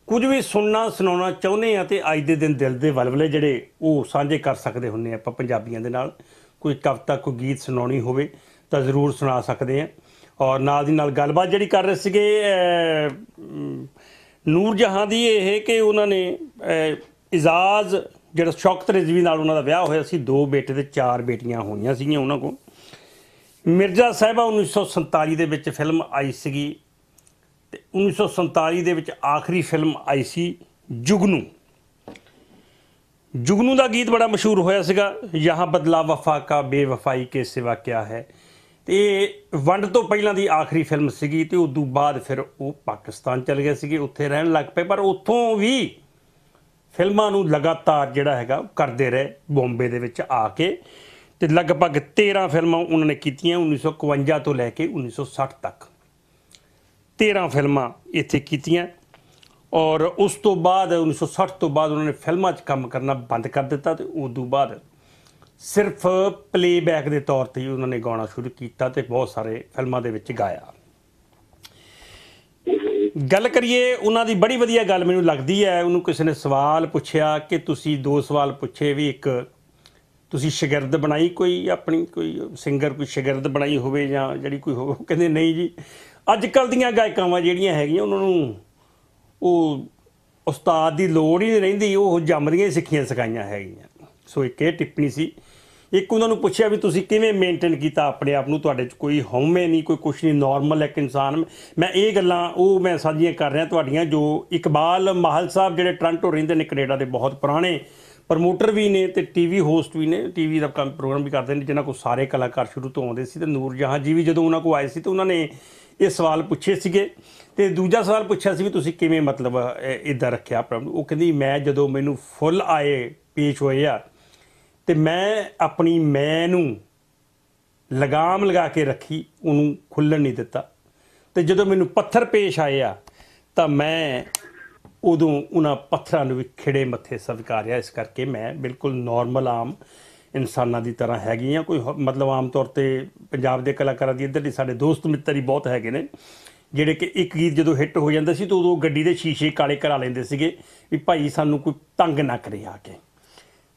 ਕੁਝ ਵੀ ਸੁਣਨਾ, ਸੁਣਾਉਣਾ ਚਾਹੁੰਦੇ ਆ, ਤੇ ਅੱਜ ਦੇ ਦਿਨ ਦਿਲ ਦੇ ਵਲਵਲੇ ਜਿਹੜੇ ਉਹ ਸਾਂਝੇ ਕਰ ਸਕਦੇ ਹੁੰਨੇ ਆਪਾਂ ਪੰਜਾਬੀਆਂ ਦੇ ਨਾਲ। ਕੋਈ ਕਵਿਤਾ, ਕੋਈ ਗੀਤ ਸੁਣਾਉਣੀ ਹੋਵੇ, ਤਾਂ ਜ਼ਰੂਰ ਸੁਣਾ ਸਕਦੇ ਆ। ਔਰ ਨਾਲ ਦੀ ਨਾਲ ਗੱਲਬਾਤ ਜਿਹੜੀ ਕਰ ਰਹੇ ਸੀਗੇ ਨੂਰ ਜਹਾਂ ਦੀ ਇਹ ਕਿ ਉਹਨਾਂ ਨੇ ਇਜ਼ਾਜ਼, ਜਿਹੜਾ ਸ਼ੌਕਤ ਰਿਜ਼ਵੀ ਨਾਲ ਉਹਨਾਂ ਦਾ ਵਿਆਹ ਹੋਇਆ ਸੀ, ਦੋ ਬੇਟੇ ਤੇ ਚਾਰ ਬੇਟੀਆਂ ਹੋਈਆਂ ਸੀਗੀਆਂ ਉਹਨਾਂ ਕੋਲ। ਮਿਰਜ਼ਾ ਸਾਹਿਬਾ 1947 ਦੇ ਵਿੱਚ ਫਿਲਮ ਆਈ ਸੀਗੀ ਤੇ 1947 ਦੇ ਵਿੱਚ ਆਖਰੀ ਫਿਲਮ ਆਈ ਸੀ, ਜੁਗਨੂ। ਜੁਗਨੂ ਦਾ ਗੀਤ ਬੜਾ ਮਸ਼ਹੂਰ ਹੋਇਆ ਸੀਗਾ, ਯਹਾਂ ਬਦਲਾ ਵਫਾ ਕਾ ਬੇਵਫਾਈ ਕੇ ਸਿਵਾ ਕਿਆ ਹੈ। ਤੇ ਵੰਡ ਤੋਂ ਪਹਿਲਾਂ ਦੀ ਆਖਰੀ ਫਿਲਮ ਸੀਗੀ ਤੇ ਉਸ ਤੋਂ ਬਾਅਦ ਫਿਰ ਉਹ ਪਾਕਿਸਤਾਨ ਚਲੇ ਗਏ ਸੀਗੇ, ਉੱਥੇ ਰਹਿਣ ਲੱਗ ਪਏ। ਪਰ ਉੱਥੋਂ ਵੀ ਫਿਲਮਾਂ ਨੂੰ ਲਗਾਤਾਰ ਜਿਹੜਾ ਹੈਗਾ ਕਰਦੇ ਰਹੇ ਬੰਬੇ ਦੇ ਵਿੱਚ ਆ ਕੇ ਤੇ ਲਗਭਗ 13 ਫਿਲਮਾਂ ਉਹਨਾਂ ਨੇ ਕੀਤੀਆਂ 1951 ਤੋਂ ਲੈ ਕੇ 1960 ਤੱਕ। 13 ਫਿਲਮਾਂ ਇੱਥੇ ਕੀਤੀਆਂ ਔਰ ਉਸ ਤੋਂ ਬਾਅਦ 1960 ਤੋਂ ਬਾਅਦ ਉਹਨਾਂ ਨੇ ਫਿਲਮਾਂ 'ਚ ਕੰਮ ਕਰਨਾ ਬੰਦ ਕਰ ਦਿੱਤਾ ਤੇ ਉਸ ਤੋਂ ਬਾਅਦ ਸਿਰਫ ਪਲੇਬੈਕ ਦੇ ਤੌਰ ਤੇ ਹੀ ਉਹਨਾਂ ਨੇ ਗਾਉਣਾ ਸ਼ੁਰੂ ਕੀਤਾ ਤੇ ਬਹੁਤ ਸਾਰੇ ਫਿਲਮਾਂ ਦੇ ਵਿੱਚ ਗਾਇਆ। ਗੱਲ ਕਰੀਏ ਉਹਨਾਂ ਦੀ ਬੜੀ ਵਧੀਆ ਗੱਲ ਮੈਨੂੰ ਲੱਗਦੀ ਹੈ, ਉਹਨੂੰ ਕਿਸੇ ਨੇ ਸਵਾਲ ਪੁੱਛਿਆ ਕਿ ਤੁਸੀਂ ਦੋ ਸਵਾਲ ਪੁੱਛੇ ਵੀ ਇੱਕ ਤੁਸੀਂ ਸ਼ਾਗਿਰਦ ਬਣਾਈ ਕੋਈ ਆਪਣੀ ਕੋਈ ਸਿੰਗਰ ਕੋਈ ਸ਼ਾਗਿਰਦ ਬਣਾਈ ਹੋਵੇ ਜਾਂ ਜਿਹੜੀ ਕੋਈ ਹੋਵੇ ਕਹਿੰਦੇ ਨਹੀਂ ਜੀ। ਅੱਜ ਕੱਲ ਦੀਆਂ ਗਾਇਕਾਵਾਂ ਜਿਹੜੀਆਂ ਹੈਗੀਆਂ ਉਹਨਾਂ ਨੂੰ ਉਹ ਉਸਤਾਦ ਦੀ ਲੋੜ ਹੀ ਨਹੀਂ ਰਹਿੰਦੀ, ਉਹ ਜੰਮਦੀਆਂ ਹੀ ਸਿੱਖੀਆਂ ਸਿਖਾਈਆਂ ਹੈਗੀਆਂ। ਸੋ ਇੱਕ ਇਹ ਟਿੱਪਣੀ ਸੀ ਇੱਕ ਉਹਨਾਂ ਨੂੰ ਪੁੱਛਿਆ ਵੀ ਤੁਸੀਂ ਕਿਵੇਂ ਮੇਨਟੇਨ ਕੀਤਾ ਆਪਣੇ ਆਪ ਨੂੰ? ਤੁਹਾਡੇ 'ਚ ਕੋਈ ਹਉਮੈ ਨਹੀਂ, ਕੋਈ ਕੁਛ ਨਹੀਂ ਨਾਰਮਲ ਇੱਕ ਇਨਸਾਨ। ਮੈਂ ਇਹ ਗੱਲਾਂ ਉਹ ਮੈਂ ਸਾਂਝੀਆਂ ਕਰ ਰਿਹਾ ਤੁਹਾਡੀਆਂ ਜੋ ਇਕਬਾਲ ਮਾਹਲ ਸਾਹਿਬ ਜਿਹੜੇ ਟ੍ਰਾਂਟੋ ਰਹਿੰਦੇ ਨੇ ਕੈਨੇਡਾ ਦੇ ਬਹੁਤ ਪੁਰਾਣੇ ਪ੍ਰਮੋਟਰ ਵੀ ਨੇ ਤੇ ਟੀਵੀ ਹੋਸਟ ਵੀ ਨੇ। ਟੀਵੀ ਦਾ ਕੰਮ ਪ੍ਰੋਗਰਾਮ ਵੀ ਕਰਦੇ ਨੇ, ਜਿਨ੍ਹਾਂ ਕੋਲ ਸਾਰੇ ਕਲਾਕਾਰ ਸ਼ੁਰੂ ਤੋਂ ਆਉਂਦੇ ਸੀ ਤੇ ਨੂਰ ਜਹਾਂ ਜੀ ਵੀ ਜਦੋਂ ਉਹਨਾਂ ਕੋਲ ਆਏ ਸੀ ਤੇ ਉਹਨਾਂ ਨੇ ਇਹ ਸਵਾਲ ਪੁੱਛੇ ਸੀਗੇ। ਤੇ ਦੂਜਾ ਸਵਾਲ ਪੁੱਛਿਆ ਸੀ ਵੀ ਤੁਸੀਂ ਕਿਵੇਂ ਮਤਲਬ ਇਦਾਂ ਰੱਖਿਆ ਆਪਣਾ ਉਹ ਕਹਿੰਦੀ, ਮੈਂ ਜਦੋਂ ਮੈਨੂੰ ਫੁੱਲ ਆਏ, ਪੇਸ਼ ਹੋਏ ਆ ਤੇ ਮੈਂ ਆਪਣੀ ਮੈਂ ਨੂੰ ਲਗਾਮ ਲਗਾ ਕੇ ਰੱਖੀ, ਉਹਨੂੰ ਖੁੱਲਣ ਨਹੀਂ ਦਿੱਤਾ। ਤੇ ਜਦੋਂ ਮੈਨੂੰ ਪੱਥਰ ਪੇਸ਼ ਆਏ ਆ, ਤਾਂ ਮੈਂ ਉਦੋਂ ਉਹਨਾਂ ਪੱਥਰਾਂ ਨੂੰ ਵੀ ਖਿੜੇ ਮੱਥੇ ਸਵੀਕਾਰਿਆ। ਇਸ ਕਰਕੇ ਮੈਂ ਬਿਲਕੁਲ ਨਾਰਮਲ ਆਮ ਇਨਸਾਨਾਂ ਦੀ ਤਰ੍ਹਾਂ ਹੈਗੀ ਆ। ਕੋਈ ਮਤਲਬ ਆਮ ਤੌਰ ਤੇ ਪੰਜਾਬ ਦੇ ਕਲਾਕਾਰਾਂ ਦੀ ਇੱਧਰ ਦੇ ਸਾਡੇ ਦੋਸਤ ਮਿੱਤਰ ਹੀ ਬਹੁਤ ਹੈਗੇ ਨੇ, ਜਿਹੜੇ ਕਿ ਇੱਕ ਗੀਤ ਜਦੋਂ ਹਿੱਟ ਹੋ ਜਾਂਦਾ ਸੀ, ਤਾਂ ਉਦੋਂ ਗੱਡੀ ਦੇ ਸ਼ੀਸ਼ੇ ਕਾਲੇ ਕਰਾ ਲੈਂਦੇ ਸੀਗੇ ਵੀ ਭਾਈ ਸਾਨੂੰ ਕੋਈ ਤੰਗ ਨਾ ਕਰੇ ਆ ਕੇ।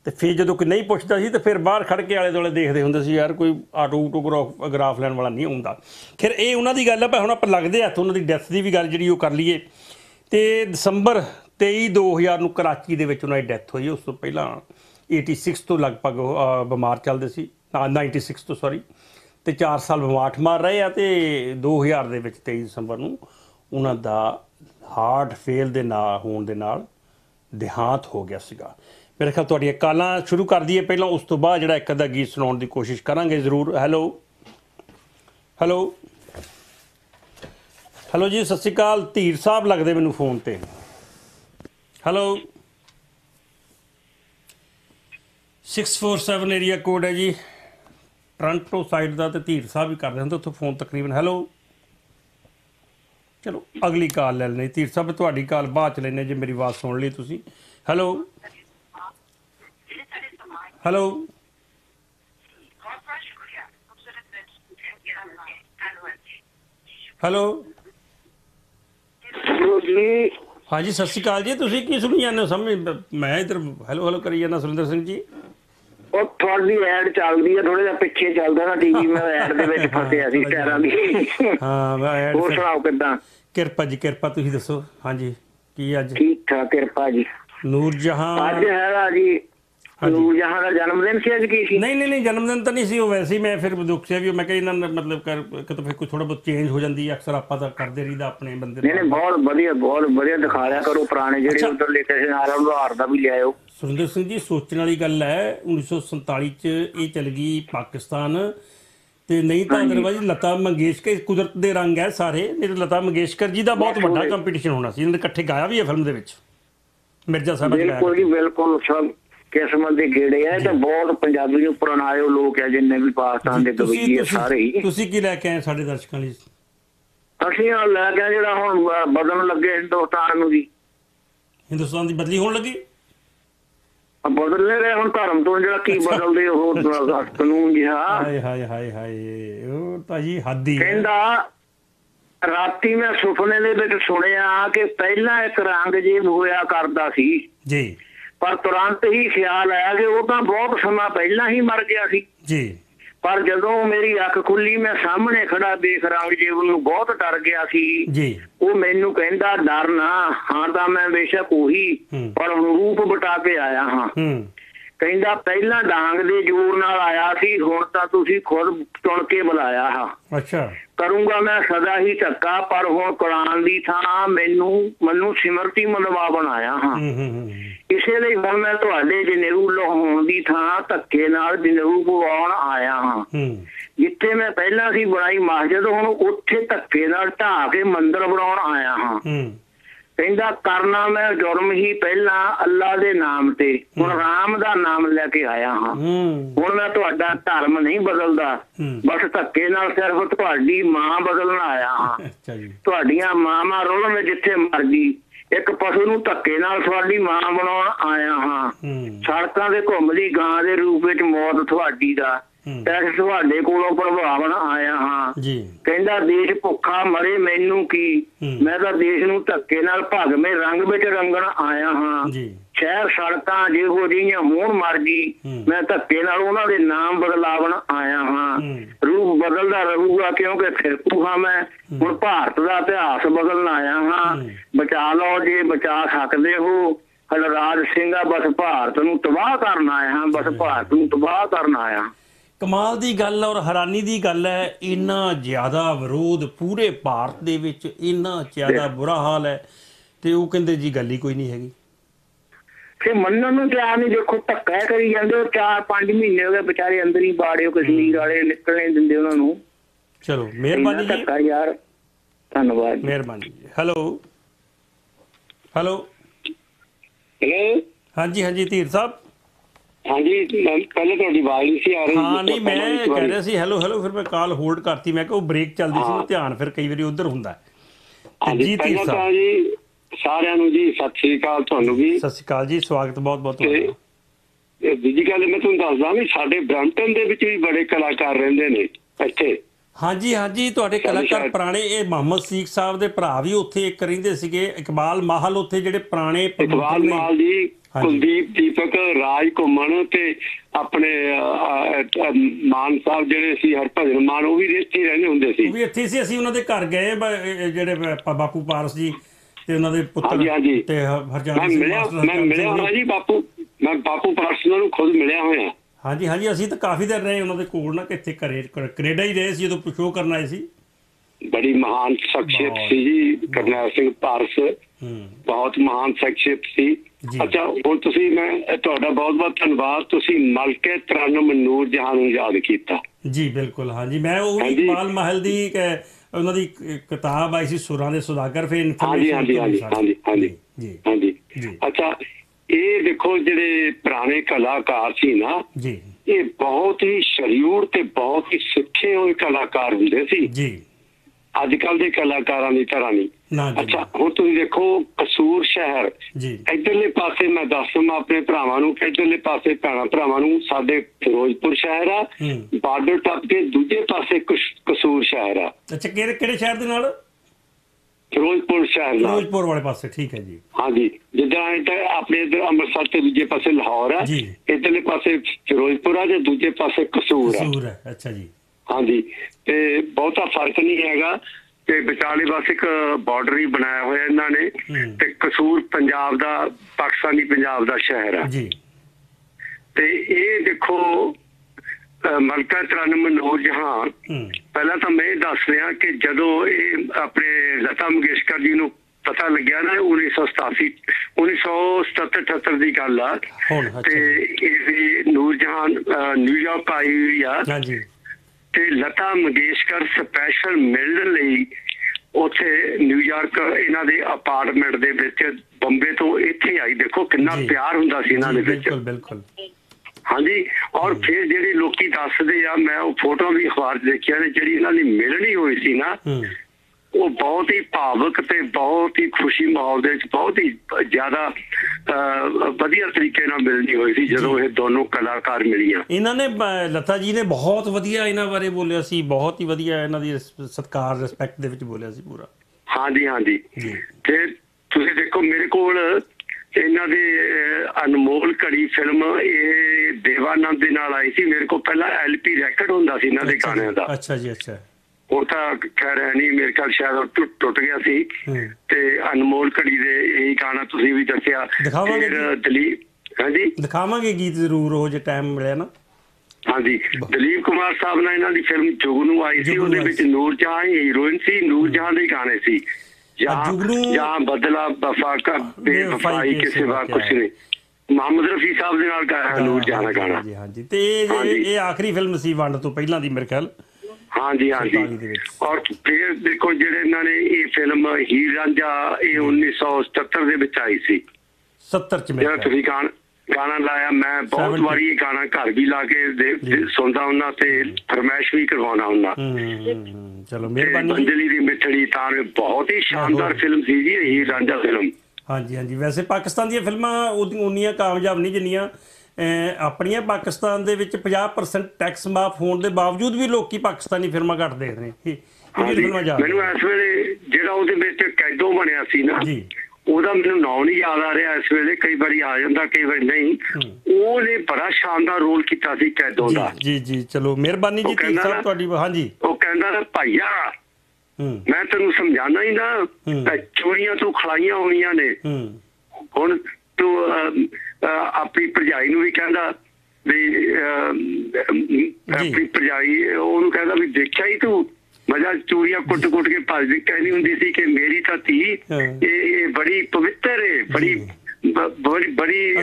ਤੇ ਫਿਰ ਜਦੋਂ ਕੋਈ ਨਹੀਂ ਪੁੱਛਦਾ ਸੀ ਤੇ ਫਿਰ ਬਾਹਰ ਖੜ ਕੇ ਆਲੇ ਦੁਆਲੇ ਦੇਖਦੇ ਹੁੰਦੇ ਸੀ ਯਾਰ ਕੋਈ ਆਟੋ ਆਟੋਗ੍ਰਾਫ ਲੈਣ ਵਾਲਾ ਨਹੀਂ ਆਉਂਦਾ। ਫਿਰ ਇਹ ਉਹਨਾਂ ਦੀ ਗੱਲ ਆ ਪਰ ਹੁਣ ਆਪਾਂ ਲੱਗਦੇ ਹੱਥ ਉਹਨਾਂ ਦੀ ਡੈਥ ਦੀ ਵੀ ਗੱਲ ਜਿਹੜੀ ਉਹ ਕਰ ਲਈਏ। ਤੇ ਦਸੰਬਰ 23 2000 ਨੂੰ ਕਰਾਚੀ ਦੇ ਵਿੱਚ ਉਹਨਾਂ ਦੀ ਡੈਥ ਹੋਈ ਉਸ ਤੋਂ ਪਹਿਲਾਂ 86 ਤੋਂ ਲਗਭਗ ਉਹ, ਬਿਮਾਰ ਚੱਲਦੇ ਸੀ। ਨਾ 96 ਤੋਂ ਸੌਰੀ ਤੇ 4 ਸਾਲ ਬਿਮਾਰ ਠਮਾਰ ਰਹੇ ਆ ਤੇ 2000 ਦੇ ਵਿੱਚ 23 ਦਸੰਬਰ ਨੂੰ ਉਹਨਾਂ ਦਾ ਹਾਰਟ ਫੇਲ ਦੇ ਨਾਲ ਹੋਣ ਦੇ ਨਾਲ ਦੇਹਾਂਤ ਹੋ ਗਿਆ ਸੀਗਾ। ਮੇਰੇ ਖਿਆਲ ਤੁਹਾਡੀਆਂ ਕਾਲਾਂ ਸ਼ੁਰੂ ਕਰ ਦਈਏ ਪਹਿਲਾਂ ਉਸ ਤੋਂ ਬਾਅਦ ਜਿਹੜਾ ਇੱਕ ਅੱਧਾ ਗੀਤ ਸੁਣਾਉਣ ਦੀ ਕੋਸ਼ਿਸ਼ ਕਰਾਂਗੇ ਜ਼ਰੂਰ। ਹੈਲੋ। ਹੈਲੋ। ਹੈਲੋ ਜੀ, ਸਤਿ ਸ਼੍ਰੀ ਅਕਾਲ। ਧੀਰ ਸਾਹਿਬ ਲੱਗਦੇ ਮੈਨੂੰ ਫੋਨ ਤੇ। ਹੈਲੋ। 647 ਏਰੀਆ ਕੋਡ ਹੈ ਜੀ। ਟ੍ਰਾਂਟੋ ਸਾਈਡ ਦਾ ਤੇ ਧੀਰ ਸਾਹਿਬ ਵੀ ਕਰਦੇ ਹੁੰਦੇ ਉੱਥੋਂ ਫੋਨ ਤਕਰੀਬਨ। ਹੈਲੋ। ਚਲੋ, ਅਗਲੀ ਕਾਲ ਲੈ ਲੈਣੀ ਧੀਰ ਸਾਹਿਬ ਤੁਹਾਡੀ ਕਾਲ ਬਾਅਦ ਚ ਲੈਣੇ ਜੇ ਮੇਰੀ ਆਵਾਜ਼ ਸੁਣ ਲਈ ਤੁਸੀਂ। ਹੈਲੋ। ਹੈਲੋ ਹੈਲੋ ਜੀ। ਹਾਂਜੀ ਸਤਿ ਸ਼੍ਰੀ ਅਕਾਲ ਜੀ। ਤੁਸੀਂ ਕੀ ਸੁਣੀ ਜਾਂਦੇ ਹੋ? ਸਮਝ ਮੈਂ ਇਧਰ ਹੈਲੋ ਹੈਲੋ ਕਰੀ ਜਾਂਦਾ ਸੁਰਿੰਦਰ ਸਿੰਘ ਜੀ। ਉਹ ਤੁਹਾਡੀ ਐਡ ਚੱਲਦੀ ਆ ਥੋੜਾ ਜਿਹਾ ਪਿੱਛੇ ਚੱਲਦਾ ਨਾ ਟੀਵੀ ਮੈਂ ਐਡ ਦੇ ਵਿੱਚ ਫਸਿਆ ਸੀ ਟਾਇਰਾਂ ਦੀ। ਹਾਂ ਮੈਂ ਐਡ ਹੋਰ ਸੁਣਾਓ ਕਿਦਾਂ? ਕਿਰਪਾ ਜੀ ਕਿਰਪਾ ਤੁਸੀਂ ਦੱਸੋ। ਹਾਂਜੀ ਕੀ ਅੱਜ? ਠੀਕ ਠਾਕ ਕਿਰਪਾ ਜੀ। ਨੂਰ ਜਹਾਂ ਅੱਜ ਹੈਗਾ ਜੀ ਨੂਰ ਜਹਾਂ ਦਾ ਜਨਮ ਦਿਨ ਸੀ ਅੱਜ ਕੀ ਸੀ? ਨਹੀਂ ਨਹੀਂ ਨਹੀਂ ਜਨਮ ਦਿਨ ਤਾਂ ਨਹੀਂ ਸੀ ਉਹ ਵੈਸੇ ਹੀ ਮੈਂ ਫਿਰ ਦੁੱਖਿਆ ਵੀ ਮੈਂ ਕਿਹਾ ਇਹਨਾਂ ਮਤਲਬ ਕਰ ਕਿਤੇ ਫਿਰ ਕੋਈ ਥੋੜਾ ਬਹੁਤ ਚੇਂਜ ਹੋ ਜਾਂਦੀ ਹੈ ਅਕਸਰ ਆਪਾਂ ਤਾਂ ਕਰਦੇ ਰਹੀਦਾ ਆਪਣੇ ਬੰਦੇ ਨਹੀਂ ਨਹੀਂ ਬਹੁਤ ਵਧੀਆ ਬਹੁਤ ਵਧੀਆ ਦਿਖਾ ਲਿਆ ਕਰੋ ਪੁਰਾਣੇ ਜਿਹੜੇ। ਉਧਰ ਲਿਖੇ ਸੀ ਨਾਲ ਉਧਾਰ ਦਾ ਵੀ ਲਿਆਇਓ ਸੁਰਿੰਦਰ ਸਿੰਘ ਜੀ ਸੋਚਣ ਵਾਲੀ ਗੱਲ ਹੈ 1947 ਚ ਇਹ ਚਲ ਗਈ ਪਾਕਿਸਤਾਨ। ਤੇ ਨਹੀਂ ਤਾਂ ਅਦਰਵਾਈਜ਼ ਲਤਾ ਮੰਗੇਸ਼ਕਰ ਕੁਦਰਤ ਦੇ ਰੰਗ ਹੈ ਸਾਰੇ। ਨਹੀਂ ਤਾਂ ਲਤਾ ਮੰਗੇਸ਼ਕਰ ਜੀ ਦਾ ਬਹੁਤ ਵੱਡਾ ਕੰਪੀਟੀਸ਼ਨ ਹੋਣਾ ਸੀ ਇਹਨਾਂ ਦੇ ਇਕੱਠੇ ਗਾਇਆ ਵੀ ਹੈ ਫਿਲਮ ਦੇ ਵਿੱਚ। ਮਿਰਜ਼ਾ ਸਾਹਿਬ ਨੇ ਬਿਲਕੁਲ ਜੀ ਬਿਲਕੁਲ ਸਭ ਕਿਸਮਤ ਦੇ ਗੇੜੇ ਆ ਇਹ ਤਾਂ ਬਹੁਤ ਪੰਜਾਬੀ ਨੂੰ ਪੁਰਾਣਾਇਓ ਲੋਕ ਆ ਜਿੰਨੇ ਵੀ ਪਾਕਿਸਤਾਨ ਦੇ ਗਵਈਏ ਸਾਰੇ ਹੀ। ਤੁਸੀਂ ਕੀ ਲੈ ਕੇ ਆਏ ਸਾਡੇ ਦਰਸ਼ਕਾਂ ਲਈ? ਅਸੀਂ ਆ ਲੈ ਕੇ ਜਿਹੜਾ ਹੁਣ ਬਦਲਣ ਲੱਗੇ ਹਿੰਦੁਸਤਾਨ ਨੂੰ ਜੀ। ਹਿੰਦੁਸਤਾਨ ਦੀ ਬਦਲੀ ਹੋਣ ਲੱਗੀ? ਆ ਬਦਲਨੇ ਰਹੇ ਹੁਣ ਧਰਮ ਤੋਂ ਜਿਹੜਾ ਕੀ ਬਦਲਦੇ ਉਹ ਕਾਨੂੰਨ ਜਿਹਾ ਹਾਏ ਹਾਏ ਹਾਏ ਹਾਏ ਉਹ ਤਾਂ ਜੀ ਹੱਦ ਹੈ ਕਹਿੰਦਾ ਰਾਤੀ ਮੈਂ ਸੁਪਨੇ ਦੇ ਵਿੱਚ ਸੁਣਿਆ ਕਿ ਪਹਿਲਾਂ ਇੱਕ ਰੰਗ ਜੀਵ ਹੋਇਆ ਕਰਦਾ ਸੀ। ਜੀ। ਪਰ ਤੁਰੰਤ ਹੀ ਖਿਆਲ ਆਇਆ ਕਿ ਉਹ ਤਾਂ ਬਹੁਤ ਸਮਾਂ ਪਹਿਲਾਂ ਹੀ ਮਰ ਗਿਆ ਸੀ। ਜੀ। ਪਰ ਜਦੋਂ ਮੇਰੀ ਅੱਖ ਖੁੱਲੀ ਮੈਂ ਸਾਹਮਣੇ ਖੜਾ ਦੇਖ ਰੰਗ ਜੀਵ ਨੂੰ ਬਹੁਤ ਡਰ ਗਿਆ ਸੀ। ਜੀ। ਉਹ ਮੈਨੂੰ ਕਹਿੰਦਾ ਡਰ ਨਾ ਹਾਂ ਤਾਂ ਮੈਂ ਬੇਸ਼ੱਕ ਉਹੀ। ਪਰ ਹੁਣ ਰੂਪ ਬਟਾ ਕੇ ਆਇਆ ਹਾਂ। ਹੂੰ। ਕਹਿੰਦਾ ਪਹਿਲਾਂ ਡਾਂਗ ਦੇ ਜ਼ੋਰ ਨਾਲ ਆਇਆ ਸੀ ਹੁਣ ਤਾਂ ਤੁਸੀਂ ਖੁਦ ਚੁਣ ਕੇ ਬੁਲਾਇਆ ਹਾਂ। ਅੱਛਾ। ਕਰੂੰਗਾ ਮੈਂ ਸਦਾ ਹੀ ਧੱਕਾ ਪਰ ਹੁਣ ਕੁਰਾਨ ਦੀ ਥਾਂ ਮੈਨੂੰ ਮੈਨੂੰ ਸਿਮਰਤੀ ਮਨਵਾ ਬਣਾਇਆ ਹਾਂ। ਇਸੇ ਲਈ ਹੁਣ ਮੈਂ ਤੁਹਾਡੇ ਜਨੇਊ ਲਾਉਣ ਦੀ ਥਾਂ ਧੱਕੇ ਨਾਲ ਜਨੇਊ ਪਵਾਉਣ ਆਇਆ ਹਾਂ। ਜਿੱਥੇ ਮੈਂ ਪਹਿਲਾਂ ਸੀ ਬਣਾਈ ਮਸਜਿਦ ਹੁਣ ਉੱਥੇ ਧੱਕੇ ਨਾਲ ਢਾਹ ਕੇ ਮੰਦਿਰ ਬਣਾਉਣ ਆਇਆ ਹੂੰ। ਕਹਿੰਦਾ ਕਰਨਾ ਮੈਂ ਜੁਰਮ ਹੀ ਪਹਿਲਾਂ ਅੱਲਾ ਦੇ ਨਾਮ ਤੇ। ਹੁਣ ਰਾਮ ਦਾ ਨਾਮ ਲੈ ਕੇ ਆਇਆ ਹਾਂ। ਹੁਣ ਮੈਂ ਤੁਹਾਡਾ ਧਰਮ ਨਹੀਂ ਬਦਲਦਾ। ਬਸ ਧੱਕੇ ਨਾਲ ਸਿਰਫ ਤੁਹਾਡੀ ਮਾਂ ਬਦਲਣ ਆਇਆ ਹਾਂ। ਤੁਹਾਡੀਆਂ ਮਾਵਾਂ ਰੋਲਣ ਜਿੱਥੇ ਮਰਜ਼ੀ। ਇੱਕ ਪਸ਼ੂ ਨੂੰ ਧੱਕੇ ਨਾਲ ਤੁਹਾਡੀ ਮਾਂ ਬਣਾਉਣ ਆਇਆ ਹਾਂ। ਸੜਕਾਂ ਤੇ ਘੁੰਮਦੀ ਗਾਂ ਦੇ ਰੂਪ ਵਿੱਚ ਮੌਤ ਤੁਹਾਡੀ ਦਾ। ਟੈਕਸ ਤੁਹਾਡੇ ਕੋਲੋਂ ਪ੍ਰਭਾਵਨ ਆਇਆ ਹਾਂ। ਜੀ। ਕਹਿੰਦਾ ਦੇਸ਼ ਭੁੱਖਾ ਮਰੇ ਮੈਨੂੰ ਕੀ। ਮੈਂ ਤਾਂ ਦੇਸ਼ ਨੂੰ ਧੱਕੇ ਨਾਲ ਭਗਵੇਂ ਰੰਗ ਵਿੱਚ ਰੰਗਣ ਆਇਆ ਹਾਂ। ਜੀ। ਸ਼ਹਿਰ ਸੜਕਾਂ ਜਿਹੋ ਜਿਹੀਆਂ ਹੋਣ ਮਰਜ਼ੀ। ਮੈਂ ਧੱਕੇ ਨਾਲ ਉਹਨਾਂ ਦੇ ਨਾਮ ਬਦਲਾਵਣ ਆਇਆ ਹਾਂ। ਰੂਪ ਬਦਲਦਾ ਰਹੂਗਾ ਕਿਉਂਕਿ ਫਿਰਕੂ ਹਾਂ ਮੈਂ। ਹੁਣ ਭਾਰਤ ਦਾ ਇਤਿਹਾਸ ਬਦਲਣ ਆਇਆ ਹਾਂ। ਬਚਾ ਲਓ ਜੇ ਬਚਾ ਸਕਦੇ ਹੋ। ਹਲਰਾਜ ਸਿੰਘ ਬਸ ਭਾਰਤ ਨੂੰ ਤਬਾਹ ਕਰਨ ਆਇਆ ਹਾਂ। ਬਸ ਭਾਰਤ ਨੂੰ ਤਬਾਹ ਕਰਨ ਆਇਆ। ਕਮਾਲ ਦੀ ਗੱਲ ਔਰ ਹੈਰਾਨੀ ਦੀ ਗੱਲ ਹੈ ਇੰਨਾ ਜ਼ਿਆਦਾ ਵਿਰੋਧ ਪੂਰੇ ਭਾਰਤ ਦੇ ਵਿੱਚ ਇੰਨਾ ਜ਼ਿਆਦਾ ਬੁਰਾ ਹਾਲ ਹੈ ਤੇ ਉਹ ਕਹਿੰਦੇ ਜੀ ਗੱਲ ਹੀ ਕੋਈ ਨਹੀਂ ਹੈਗੀ। ਤੇ ਮੰਨਣ ਨੂੰ ਤਿਆਰ ਨਹੀਂ ਦੇਖੋ ਧੱਕਾ ਹੀ ਕਰੀ ਜਾਂਦੇ ਉਹ 4-5 ਮਹੀਨੇ ਹੋ ਗਏ ਵਿਚਾਰੇ ਅੰਦਰ ਹੀ ਬਾੜਿਓ ਕਸ਼ਮੀਰ ਵਾਲੇ ਨਿਕਲਣੇ ਦਿੰਦੇ ਉਹਨਾਂ ਨੂੰ। ਚਲੋ ਮਿਹਰਬਾਨੀ ਜੀ। ਧੱਕਾ ਯਾਰ ਧੰਨਵਾਦ। ਮਿਹਰਬਾਨੀ ਜੀ। ਹੈਲੋ ਹੈਲੋ ਹੈਲੋ ਹਾਂਜੀ ਹਾਂਜੀ ਧੀਰ ਸਾਹਿਬ। ਹਾਂਜੀ ਪਹਿਲੇ ਤੁਹਾਡੀ ਆਵਾਜ਼ ਨਹੀਂ ਸੀ ਆ ਰਹੀ ਹਾਂ ਨਹੀਂ ਮੈਂ ਕਹਿ ਰਿਹਾ ਸੀ ਹੈਲੋ ਹੈਲੋ ਫਿਰ ਮੈਂ ਕਾਲ ਹੋਲਡ ਕਰਤੀ ਮੈਂ ਕਿਹਾ ਉਹ ਬ੍ਰੇਕ ਚੱਲਦੀ ਸੀ ਨਾ ਧਿਆਨ ਫਿਰ ਕਈ ਵਾਰੀ ਉਧਰ ਹੁੰਦਾ ਹੈ। ਤੇ ਹਾਂਜੀ, ਜੀ ਪਹਿਲਾਂ ਤਾਂ ਜੀ ਸਾਰਿਆਂ ਨੂੰ ਜੀ ਸਤਿ ਸ੍ਰੀ ਅਕਾਲ ਤੁਹਾਨੂੰ ਵੀ ਸਤਿ ਸ਼੍ਰੀ ਅਕਾਲ ਜੀ ਸਵਾਗਤ ਬਹੁਤ ਬਹੁਤ ਤੁਹਾਡਾ ਇਹ ਦੂਜੀ ਗੱਲ ਮੈਂ ਤੁਹਾਨੂੰ ਦੱਸਦਾ ਵੀ ਸਾਡੇ ਬ੍ਰੈਂਪਟਨ ਦੇ ਵਿੱਚ ਵੀ ਬੜੇ ਕਲਾਕਾਰ ਰਹਿੰਦੇ ਨੇ ਇੱਥੇ ਹਾਂਜੀ ਹਾਂਜੀ ਤੁਹਾਡੇ ਕਲਾਕਾਰ ਪੁਰਾਣੇ ਇਹ ਮੁਹੰਮਦ ਸੀਖ ਸਾਹਿਬ ਦੇ ਭਰਾ ਵੀ ਉੱਥੇ ਇੱਕ ਰਹਿੰਦੇ ਸੀਗੇ ਇਕਬਾਲ ਮਾਹਲ ਉੱਥੇ ਜਿਹੜੇ ਪੁਰਾਣੇ ਇਕਬਾਲ। ਮਾਲ ਜੀ। ਕੁਲਦੀਪ ਦੀਪਕ ਰਾਜ ਘੁੰਮਣ ਤੇ ਆਪਣੇ ਮਾਨ ਸਾਹਿਬ ਜਿਹੜੇ ਸੀ ਹਰਭਜਨ ਮਾਨ ਉਹ ਵੀ ਇੱਥੇ ਹੀ ਰਹਿੰਦੇ ਹੁੰਦੇ ਸੀ। ਉਹ ਵੀ ਇੱਥੇ ਸੀ ਅਸੀਂ ਉਹਨਾਂ ਦੇ ਘਰ ਗਏ ਜਿਹੜੇ ਬਾਪੂ ਪਾਰਸ ਜੀ ਤੇ ਉਹਨਾਂ ਦੇ ਪੁੱਤਰ। ਤੇ ਹ- ਹਰਜਨ ਮੈਂ ਸਿੰਘ ਮੈਂ ਮਿਲਿਆ ਹੋਇਆ ਜੀ। ਬਾਪੂ ਮੈਂ ਬਾਪੂ ਪਰਸਨਲ ਨੂੰ ਖੁਦ ਮਿਲਿਆ ਹੋਇਆ। ਹਾਂਜੀ ਹਾਂਜੀ ਅਸੀਂ ਤਾਂ ਕਾਫੀ ਦੇਰ ਰਹੇ ਉਹਨਾਂ ਦੇ ਕੋਲ ਨਾ ਕਿੱਥੇ ਘਰੇ ਕੈਨੇਡਾ ਹੀ ਰਹੇ ਸੀ ਜਦੋਂ ਸ਼ੋਅ ਕਰਨ ਆਏ ਸੀ। ਬੜੀ ਮਹਾਨ ਸ਼ਖਸੀਅਤ। ਸੀ ਜੀ ਕਰਨੈਲ ਸਿੰਘ ਪਾਰਸ। ਹੂੰ ਬਹੁਤ ਮਹਾਨ ਸ਼ਖਸੀਅਤ ਸੀ। ਅੱਛਾ ਹੁਣ ਤੁਸੀਂ ਮੈਂ ਤੁਹਾਡਾ ਬਹੁਤ ਬਹੁਤ ਧੰਨਵਾਦ। ਤੁਸੀਂ ਮਲਕੇ ਤਰਨਮ ਨੂਰ ਜਹਾਨ ਨੂੰ ਯਾਦ ਕੀਤਾ। ਜੀ ਬਿਲਕੁਲ ਹਾਂਜੀ ਮੈਂ ਉਹ। ਇਕਬਾਲ ਮਹਿਲ ਦੀ ਉਹਨਾਂ ਦੀ ਕਿਤਾਬ ਆਈ ਸੀ ਸੁਰਾਂ ਦੇ ਸੁਦਾਗਰ ਹਾਂਜੀ ਇਨਫੋਰਮੇਸ਼ਨ ਹਾਂਜੀ ਹਾਂਜੀ ਹਾਂਜੀ ਹਾਂਜੀ ਜੀ। ਹਾਂਜੀ। ਜੀ। ਅੱਛਾ ਇਹ ਦੇਖੋ ਜਿਹੜੇ ਪੁਰਾਣੇ ਕਲਾਕਾਰ ਸੀ ਨਾ ਜੀ। ਇਹ ਬਹੁਤ ਹੀ ਸ਼ਰੀੂਰ ਤੇ ਬਹੁਤ ਹੀ ਸਿੱਖੇ ਹੋਏ ਕਲਾਕਾਰ ਹੁੰਦੇ ਸੀ। ਜੀ। ਅੱਜ ਕੱਲ ਦੇ ਕਲਾਕਾਰਾਂ ਦੀ ਤਰ੍ਹਾਂ ਨਹੀਂ। ਅੱਛਾ ਹੁਣ ਤੁਸੀਂ ਦੇਖੋ ਕਸੂਰ ਸ਼ਹਿਰ। ਜੀ। ਇਧਰਲੇ ਪਾਸੇ ਮੈਂ ਦੱਸਾਂ ਆਪਣੇ ਭਰਾਵਾਂ ਨੂੰ ਇਧਰਲੇ ਪਾਸੇ ਭੈਣਾਂ ਭਰਾਵਾਂ ਨੂੰ ਸਾਡੇ ਫਿਰੋਜ਼ਪੁਰ ਸ਼ਹਿਰ ਆ। ਬਾਰਡਰ ਟੱਪ ਕੇ ਦੂਜੇ ਪਾਸੇ ਕਸ਼- ਕਸੂਰ ਸ਼ਹਿਰ ਆ। ਅੱਛਾ ਕਿਹੜੇ ਕਿਹੜੇ ਸ਼ਹਿਰ ਦੇ ਨਾਲ? ਫਿਰੋਜ਼ਪੁਰ ਸ਼ਹਿਰ ਨਾਲ। ਫਿਰੋਜ਼ਪੁਰ ਵਾਲੇ ਪਾਸੇ ਠੀਕ ਹੈ ਜੀ। ਹਾਂਜੀ ਜਿੱਦਾਂ ਇੱਧਰ ਆਪਣੇ ਇੱਧਰ ਅੰਮ੍ਰਿਤਸਰ ਤੇ ਦੂਜੇ ਪਾਸੇ ਲਾਹੌਰ ਆ। ਇਧਰਲੇ ਪਾਸੇ ਫਿਰੋਜ਼ਪੁਰ ਆ ਤੇ ਦੂਜੇ ਪਾਸੇ ਕਸੂਰ ਆ। ਕਸੂਰ ਹੈ ਅੱਛਾ ਜੀ। ਹਾਂਜੀ। ਤੇ ਬਹੁਤਾ ਫ਼ਰਕ ਨਹੀਂ ਹੈਗਾ ਤੇ ਵਿਚਾਲੇ ਬਸ ਇੱਕ ਬਾਰਡਰ ਹੀ ਬਣਾਇਆ ਹੋਇਆ ਇਹਨਾਂ ਨੇ। ਤੇ ਕਸੂਰ ਪੰਜਾਬ ਦਾ ਪਾਕਿਸਤਾਨੀ ਪੰਜਾਬ ਦਾ ਸ਼ਹਿਰ ਆ। ਜੀ। ਤੇ ਇਹ ਦੇਖੋ ਮਲਕਾ ਤਰਨਮ ਨੂਰ ਜਹਾਨ ਪਹਿਲਾਂ ਤਾਂ ਮੈਂ ਦੱਸ ਰਿਹਾ ਕਿ ਜਦੋਂ ਇਹ ਆਪਣੇ ਲਤਾ ਮੰਗੇਸ਼ਕਰ ਜੀ ਨੂੰ ਪਤਾ ਲੱਗਿਆ ਨਾ 1987 1977 78 ਦੀ ਗੱਲ ਆ। ਤੇ। ਇਹ ਨੂਰ ਜਹਾਨ ਨਿਊਯਾਰਕ ਆਈ ਹੋਈ ਆ। ਹਾਂਜੀ। ਤੇ ਲਤਾ ਮੰਗੇਸ਼ਕਰ ਸਪੈਸ਼ਲ ਮਿਲਣ ਲਈ ਉਥੇ ਨਿਊਯਾਰਕ ਇਹਨਾਂ ਦੇ ਅਪਾਰਟਮੈਂਟ ਦੇ ਵਿੱਚ ਬੰਬੇ ਤੋਂ ਇੱਥੇ ਆਈ। ਦੇਖੋ ਕਿੰਨਾ। ਪਿਆਰ ਹੁੰਦਾ ਸੀ ਇਹਨਾਂ ਦੇ ਵਿੱਚ। ਬਿਲਕੁਲ ਬਿਲਕੁਲ। ਹਾਂਜੀ ਔਰ ਫਿਰ ਜਿਹੜੇ ਲੋਕੀ ਦੱਸਦੇ ਆ ਮੈਂ ਉਹ ਫੋਟੋ ਵੀ ਅਖਬਾਰ ਦੇਖਿਆ ਨੇ ਜਿਹੜੀ ਇਹਨਾਂ ਦੀ ਮਿਲਣੀ ਹੋਈ ਸੀ ਨਾ ਉਹ ਬਹੁਤ ਹੀ ਭਾਵਕ ਤੇ ਬਹੁਤ ਹੀ ਖੁਸ਼ੀ ਮਾਹੌਲ ਦੇ ਵਿੱਚ ਬਹੁਤ ਹੀ ਜ਼ਿਆਦਾ ਵਧੀਆ ਤਰੀਕੇ ਨਾਲ ਮਿਲਣੀ ਹੋਈ ਸੀ ਜਦੋਂ ਇਹ ਦੋਨੋਂ ਕਲਾਕਾਰ ਮਿਲੀਆਂ। ਇਹਨਾਂ ਨੇ ਲਤਾ ਜੀ ਨੇ ਬਹੁਤ ਵਧੀਆ ਇਹਨਾਂ ਬਾਰੇ ਬੋਲਿਆ ਸੀ ਬਹੁਤ ਹੀ ਵਧੀਆ ਇਹਨਾਂ ਦੀ ਸਤਿਕਾਰ ਰਿਸਪੈਕਟ ਦੇ ਵਿੱਚ ਬੋਲਿਆ ਸੀ ਪੂਰਾ। ਹਾਂਜੀ ਹਾਂਜੀ। ਤੇ ਤੁਸੀਂ ਦੇਖੋ ਮੇਰੇ ਕੋਲ ਇਹਨਾਂ ਦੇ ਅਨਮੋਲ ਘੜੀ ਫਿਲਮ ਇਹ ਦੇਵਾਨੰਦ ਦੇ ਨਾਲ ਆਈ ਸੀ। ਮੇਰੇ ਕੋਲ ਪਹਿਲਾਂ ਐਲਪੀ ਰੈਕਡ ਹੁੰਦਾ ਸੀ ਇਹਨਾਂ ਦੇ ਗਾਣਿਆਂ ਦਾ। ਅੱਛਾ ਜੀ ਅੱਛਾ। ਉਹ ਤਾਂ ਖੈਰ ਨਹੀਂ ਮੇਰੇ ਖਿਆਲ ਸ਼ਾਇਦ ਟੁੱਟ ਟੁੱਟ ਗਿਆ ਸੀ। ਤੇ ਅਨਮੋਲ ਘੜੀ ਦੇ ਇਹੀ ਗਾਣਾ ਤੁਸੀਂ ਵੀ ਦੱਸਿਆ। ਦਿਖਾਵਾਂਗੇ। ਦਲੀਪ ਹਾਂਜੀ? ਦਿਖਾਵਾਂਗੇ ਗੀਤ ਜ਼ਰੂਰ ਉਹ ਜੇ ਟਾਈਮ ਮਿਲਿਆ ਨਾ। ਹਾਂਜੀ। ਦਲੀਪ ਕੁਮਾਰ ਸਾਹਿਬ ਨਾਲ ਇਹਨਾਂ ਦੀ ਫਿਲਮ ਜੁਗਨੂ ਆਈ ਸੀ ਉਹਦੇ ਵਿੱਚ। ਨੂਰ ਜਹਾਂ ਹੀਰੋਇਨ ਸੀ। ਨੂਰ ਜਹਾਂ ਦੇ ਗਾਣੇ ਸੀ। ਜਾਂ ਬਦਲਾ ਵਫਾ ਕਾ ਬੇਵਫਾਈ ਬੇਵਫਾਈ ਕੇ ਕੇ ਸਿਵਾ ਸਿਵਾ ਕਿਆ ਕੁਛ। ਨਹੀਂ ਮੁਹੰਮਦ ਰਫੀ ਸਾਹਿਬ ਦੇ ਨਾਲ ਗਾਇਆ ਨੂਰ ਜਹਾਂ ਦਾ ਗਾਣਾ। ਹਾਂਜੀ ਹਾਂਜੀ। ਤੇ। ਇਹ ਆਖਰੀ ਫਿਲਮ ਸੀ ਵੰਡ ਤੋਂ ਪਹਿਲਾਂ ਦੀ ਮੇਰੇ ਖਿਆਲ। ਹਾਂਜੀ ਹਾਂਜੀ। ਔਰ ਫਿਰ ਦੇਖੋ ਜਿਹੜੇ ਇਹਨਾਂ ਨੇ ਇਹ ਫਿਲਮ ਹੀਰ ਰਾਂਝਾ ਇਹ 1977 ਦੇ ਵਿੱਚ ਆਈ ਸੀ। 70 ਚ ਮੇਰੇ ਤੁਸੀਂ ਗਾਣਾ ਗਾਣਾ ਲਾਇਆ ਮੈਂ ਬਹੁਤ 70 ਵਾਰੀ ਇਹ ਗਾਣਾ ਘਰ ਵੀ ਲਾ ਕੇ। ਸੁਣਦਾ ਹੁੰਦਾ ਤੇ ਫਰਮਾਇਸ਼ ਵੀ ਕਰਵਾਉਣਾ ਹੁੰਦਾ। ਚਲੋ ਮਿਹਰਬਾਨੀ। ਬੰਦਲੀ ਦੀ ਮਿੱਠੜੀ ਤਾਂ ਬਹੁਤ ਹੀ ਸ਼ਾਨਦਾਰ। ਫਿਲਮ ਸੀ ਜੀ ਹੀਰ ਰਾਂਝਾ ਫਿਲਮ ਹਾਂਜੀ ਹਾਂਜੀ। ਵੈਸੇ ਪਾਕਿਸਤਾਨ ਦੀਆਂ ਫਿਲਮਾਂ ਉਹਦੀਆਂ ਉਨੀਆਂ ਕਾਮਯਾਬ ਨਹੀਂ ਜਿੰਨੀਆਂ ਆਪਣੀਆਂ ਪਾਕਿਸਤਾਨ ਦੇ ਵਿੱਚ 50% ਟੈਕਸ ਮਾਫ ਹੋਣ ਦੇ ਬਾਵਜੂਦ ਵੀ ਲੋਕੀ ਪਾਕਿਸਤਾਨੀ ਫਿਲਮਾਂ ਘੱਟ ਦੇਖਦੇ ਨੇ। ਮੈਨੂੰ ਇਸ ਵੇਲੇ ਜਿਹੜਾ ਉਹਦੇ ਵਿੱਚ ਕੈਦੋ ਬਣਿਆ ਸੀ ਨਾ ਜੀ। ਉਹਦਾ ਮੈਨੂੰ ਨਾਮ ਨਹੀਂ ਯਾਦ ਆ ਰਿਹਾ ਇਸ ਵੇਲੇ ਕਈ ਵਾਰੀ ਆ ਜਾਂਦਾ ਕਈ ਵਾਰੀ ਨਹੀਂ। ਉਹਨੇ ਬੜਾ ਸ਼ਾਨਦਾਰ ਰੋਲ ਕੀਤਾ ਸੀ ਕੈਦੋ ਦਾ। ਜੀ ਜੀ ਚਲੋ ਮਿਹਰਬਾਨੀ ਜੀ ਕਹਿੰਦਾ ਸਾਹਿਬ ਤੁਹਾਡੀ ਹਾਂਜੀ। ਉਹ ਕਹਿੰਦਾ ਨਾ ਭਾਈਆ ਮੈਂ ਤੈਨੂੰ ਸਮਝਾਣਾ ਹੀ ਨਾ ਚੋਰੀਆਂ ਤੋਂ ਖਲਾਈਆਂ ਹੋਈਆਂ ਨੇ। ਹੁਣ ਅਹ, ਆਪਣੀ ਭਰਜਾਈ ਨੂੰ ਵੀ ਕਹਿੰਦਾ ਵੀ ਆਪਣੀ ਭਰਜਾਈ ਉਹਨੂੰ ਕਹਿੰਦਾ ਵੀ ਦੇਖਿਆ ਹੀ ਤੂੰ? ਮਜ਼ਾ ਚੂੜੀਆਂ ਕੁੱਟ-ਕੁੱਟ ਕੇ ਭੱਜਦੀ ਕਹਿੰਦੀ ਹੁੰਦੀ ਸੀ ਕਿ ਮੇਰੀ ਤਾਂ ਧੀ। ਇਹ ਬੜੀ ਪਵਿੱਤਰ ਹੈ ਬੜੀ ਬੜੀ ਬੜੀ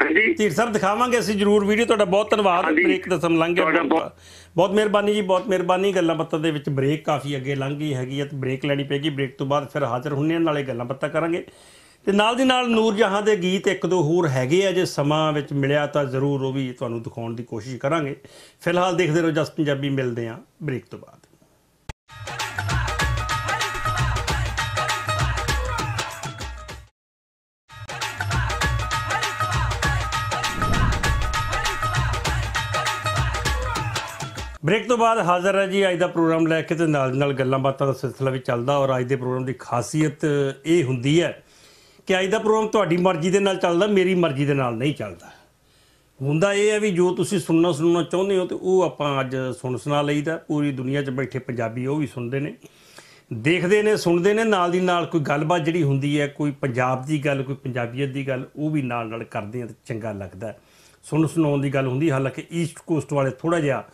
ਹਾਂਜੀ? ਧੀਰ ਸਾਹਿਬ ਦਿਖਾਵਾਂਗੇ ਅਸੀਂ ਜਰੂਰ ਵੀਡੀਓ ਤੁਹਾਡਾ ਬਹੁਤ ਧੰਨਵਾਦ। ਬ੍ਰੇਕ ਦਾ ਸਮ ਲੰਘ ਗਿਆ ਬਹੁਤ ਮਿਹਰਬਾਨੀ ਜੀ ਬਹੁਤ ਮਿਹਰਬਾਨੀ ਗੱਲਾਂ ਬਾਤਾਂ ਦੇ ਵਿੱਚ ਬ੍ਰੇਕ ਕਾਫੀ ਅੱਗੇ ਲੰਘ ਗਈ ਹੈਗੀ ਹੈ ਤੇ ਬ੍ਰੇਕ ਲੈਣੀ ਪੈਗੀ ਬ੍ਰੇਕ ਤੋਂ ਬਾਅਦ ਫਿਰ ਹਾਜ਼ਰ ਹੁੰਨੇ ਨਾਲੇ ਗੱਲਾਂ ਬਾਤਾਂ ਕਰਾਂਗੇ। ਤੇ ਨਾਲ ਦੀ ਨਾਲ ਨੂਰ ਜਹਾਂ ਦੇ ਗੀਤ ਇੱਕ ਦੋ ਹੋਰ ਹੈਗੇ ਆ, ਜੇ ਸਮਾਂ ਵਿੱਚ ਮਿਲਿਆ ਤਾਂ ਜ਼ਰੂਰ ਉਹ ਵੀ ਤੁਹਾਨੂੰ ਦਿਖਾਉਣ ਦੀ ਕੋਸ਼ਿਸ਼ ਕਰਾਂਗੇ। ਫਿਲਹਾਲ ਦੇਖਦੇ ਰਹੋ ਜਸ ਪੰਜਾਬੀ, ਮਿਲਦੇ ਹਾਂ ਬ੍ਰੇਕ ਤੋਂ ਬਾਅਦ। ਬ੍ਰੇਕ ਤੋਂ ਬਾਅਦ ਹਾਜ਼ਰ ਹੈ ਜੀ ਅੱਜ ਦਾ ਪ੍ਰੋਗਰਾਮ ਲੈ ਕੇ ਤੇ ਨਾਲ ਦੀ ਨਾਲ ਗੱਲਾਂ ਬਾਤਾਂ ਦਾ ਸਿਲਸਿਲਾ ਵੀ ਚੱਲਦਾ ਔਰ ਅੱਜ ਦੇ ਪ੍ਰੋਗਰਾਮ ਦੀ ਖਾਸੀਅਤ ਇਹ ਹੁੰਦੀ ਹੈ ਕਿ ਅੱਜ ਦਾ ਪ੍ਰੋਗਰਾਮ ਤੁਹਾਡੀ ਮਰਜ਼ੀ ਦੇ ਨਾਲ ਚੱਲਦਾ, ਮੇਰੀ ਮਰਜ਼ੀ ਦੇ ਨਾਲ ਨਹੀਂ ਚੱਲਦਾ। ਹੁੰਦਾ ਇਹ ਹੈ ਵੀ ਜੋ ਤੁਸੀਂ ਸੁਣਨਾ ਸੁਣਨਾ ਚਾਹੁੰਦੇ ਹੋ ਤੇ ਉਹ ਆਪਾਂ ਅੱਜ ਸੁਣ ਸੁਣਾ ਲਈਦਾ। ਪੂਰੀ ਦੁਨੀਆ 'ਚ ਬੈਠੇ ਪੰਜਾਬੀ ਉਹ ਵੀ ਸੁਣਦੇ ਨੇ। ਦੇਖਦੇ ਨੇ, ਸੁਣਦੇ ਨੇ, ਨਾਲ ਦੀ ਨਾਲ ਕੋਈ ਗੱਲਬਾਤ ਜਿਹੜੀ ਹੁੰਦੀ ਹੈ, ਕੋਈ ਪੰਜਾਬ ਦੀ ਗੱਲ, ਕੋਈ ਪੰਜਾਬੀਅਤ ਦੀ ਗੱਲ, ਉਹ ਵੀ ਨਾਲ ਨਾਲ ਕਰਦੇ ਆ ਤੇ ਚੰਗਾ ਲੱਗਦਾ ਸੁਣ ਸੁਣਾਉਣ ਦੀ ਗੱਲ ਹੁੰਦੀ, ਹਾਲਾਂਕਿ ਈਸਟ ਕੋਸਟ ਵਾਲੇ ਥੋੜਾ ਜਿਹਾ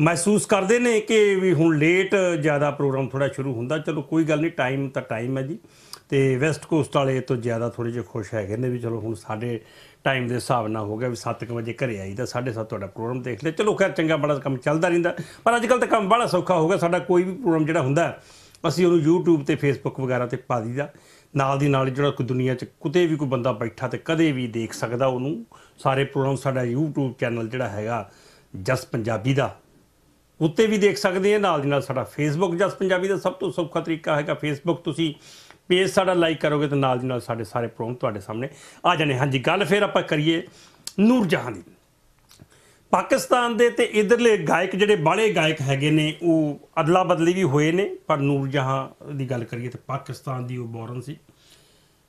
ਮਹਿਸੂਸ ਕਰਦੇ ਨੇ ਕਿ ਵੀ ਹੁਣ ਲੇਟ ਜ਼ਿਆਦਾ ਪ੍ਰੋਗਰਾਮ ਥੋੜਾ ਸ਼ੁਰੂ ਹੁੰਦਾ। ਚਲੋ ਕੋਈ ਗੱਲ ਨਹੀਂ ਟਾਈਮ ਤਾਂ ਟਾਈਮ ਹੈ ਜੀ। ਤੇ ਵੈਸਟ ਕੋਸਟ ਵਾਲੇ ਤੋਂ ਜ਼ਿਆਦਾ ਥੋੜੇ ਜਿਹਾ ਖੁਸ਼ ਹੈਗੇ ਨੇ ਵੀ ਚਲੋ ਹੁਣ ਸਾਡੇ ਟਾਈਮ ਦੇ ਹਿਸਾਬ ਨਾਲ ਹੋ ਗਿਆ ਵੀ 7 ਵਜੇ ਘਰੇ ਆਈਦਾ 7:30 ਤੁਹਾਡਾ ਪ੍ਰੋਗਰਾਮ ਦੇਖ ਲਿਆ। ਚਲੋ ਖੈਰ, ਚੰਗਾ ਬੜਾ ਕੰਮ ਚੱਲਦਾ ਰਹਿੰਦਾ। ਪਰ ਅੱਜ ਕੱਲ ਤਾਂ ਕੰਮ ਬੜਾ ਸੌਖਾ ਹੋ ਗਿਆ। ਸਾਡਾ ਕੋਈ ਵੀ ਪ੍ਰੋਗਰਾਮ ਜਿਹੜਾ ਹੁੰਦਾ, ਅਸੀਂ ਉਹਨੂੰ YouTube ਤੇ Facebook ਵਗੈਰਾ ਤੇ ਪਾ ਦਈਦਾ। ਨਾਲ ਦੀ ਨਾਲ ਜਿਹੜਾ ਕੋਈ ਦੁਨੀਆ 'ਚ ਕਿਤੇ ਵੀ ਕੋਈ ਬੰਦਾ ਬੈਠਾ ਤੇ ਕਦੇ ਵੀ ਦੇਖ ਸਕਦਾ, ਉਹਨੂੰ ਸਾਰੇ ਪ੍ਰੋਗਰਾਮ ਸਾਡਾ YouTube ਚੈਨਲ ਜਿਹੜਾ ਹੈਗਾ, ਜਸ ਪੰਜਾਬੀ ਦਾ, ਉੱਤੇ ਵੀ ਦੇਖ ਸਕਦੇ ਆ। ਨਾਲ ਦੀ ਨਾਲ ਸਾਡਾ ਫੇਸਬੁੱਕ ਜਸ ਪੰਜਾਬੀ ਦਾ ਸਭ ਤੋਂ ਸੌਖਾ ਤਰੀਕਾ ਹੈਗਾ। ਫੇਸਬੁੱਕ ਤੁਸੀਂ ਪੇਜ ਸਾਡਾ ਲਾਈਕ ਕਰੋਗੇ ਤੇ ਨਾਲ ਦੀ ਨਾਲ ਸਾਡੇ ਸਾਰੇ ਪ੍ਰੋਗਰਾਮ ਤੁਹਾਡੇ ਸਾਹਮਣੇ ਆ ਜਾਣੇ। ਹਾਂਜੀ, ਗੱਲ ਫਿਰ ਆਪਾਂ ਕਰੀਏ ਨੂਰ ਜਹਾਂ ਦੀ। ਪਾਕਿਸਤਾਨ ਦੇ ਤੇ ਇਧਰਲੇ ਗਾਇਕ ਜਿਹੜੇ ਬਾਹਲੇ ਗਾਇਕ ਹੈਗੇ ਨੇ, ਉਹ ਅਦਲਾ ਬਦਲੀ ਵੀ ਹੋਏ ਨੇ, ਪਰ ਨੂਰ ਜਹਾਂ ਦੀ ਗੱਲ ਕਰੀਏ ਤਾਂ ਪਾਕਿਸਤਾਨ ਦੀ ਉਹ ਬੋਰਨ ਸੀ।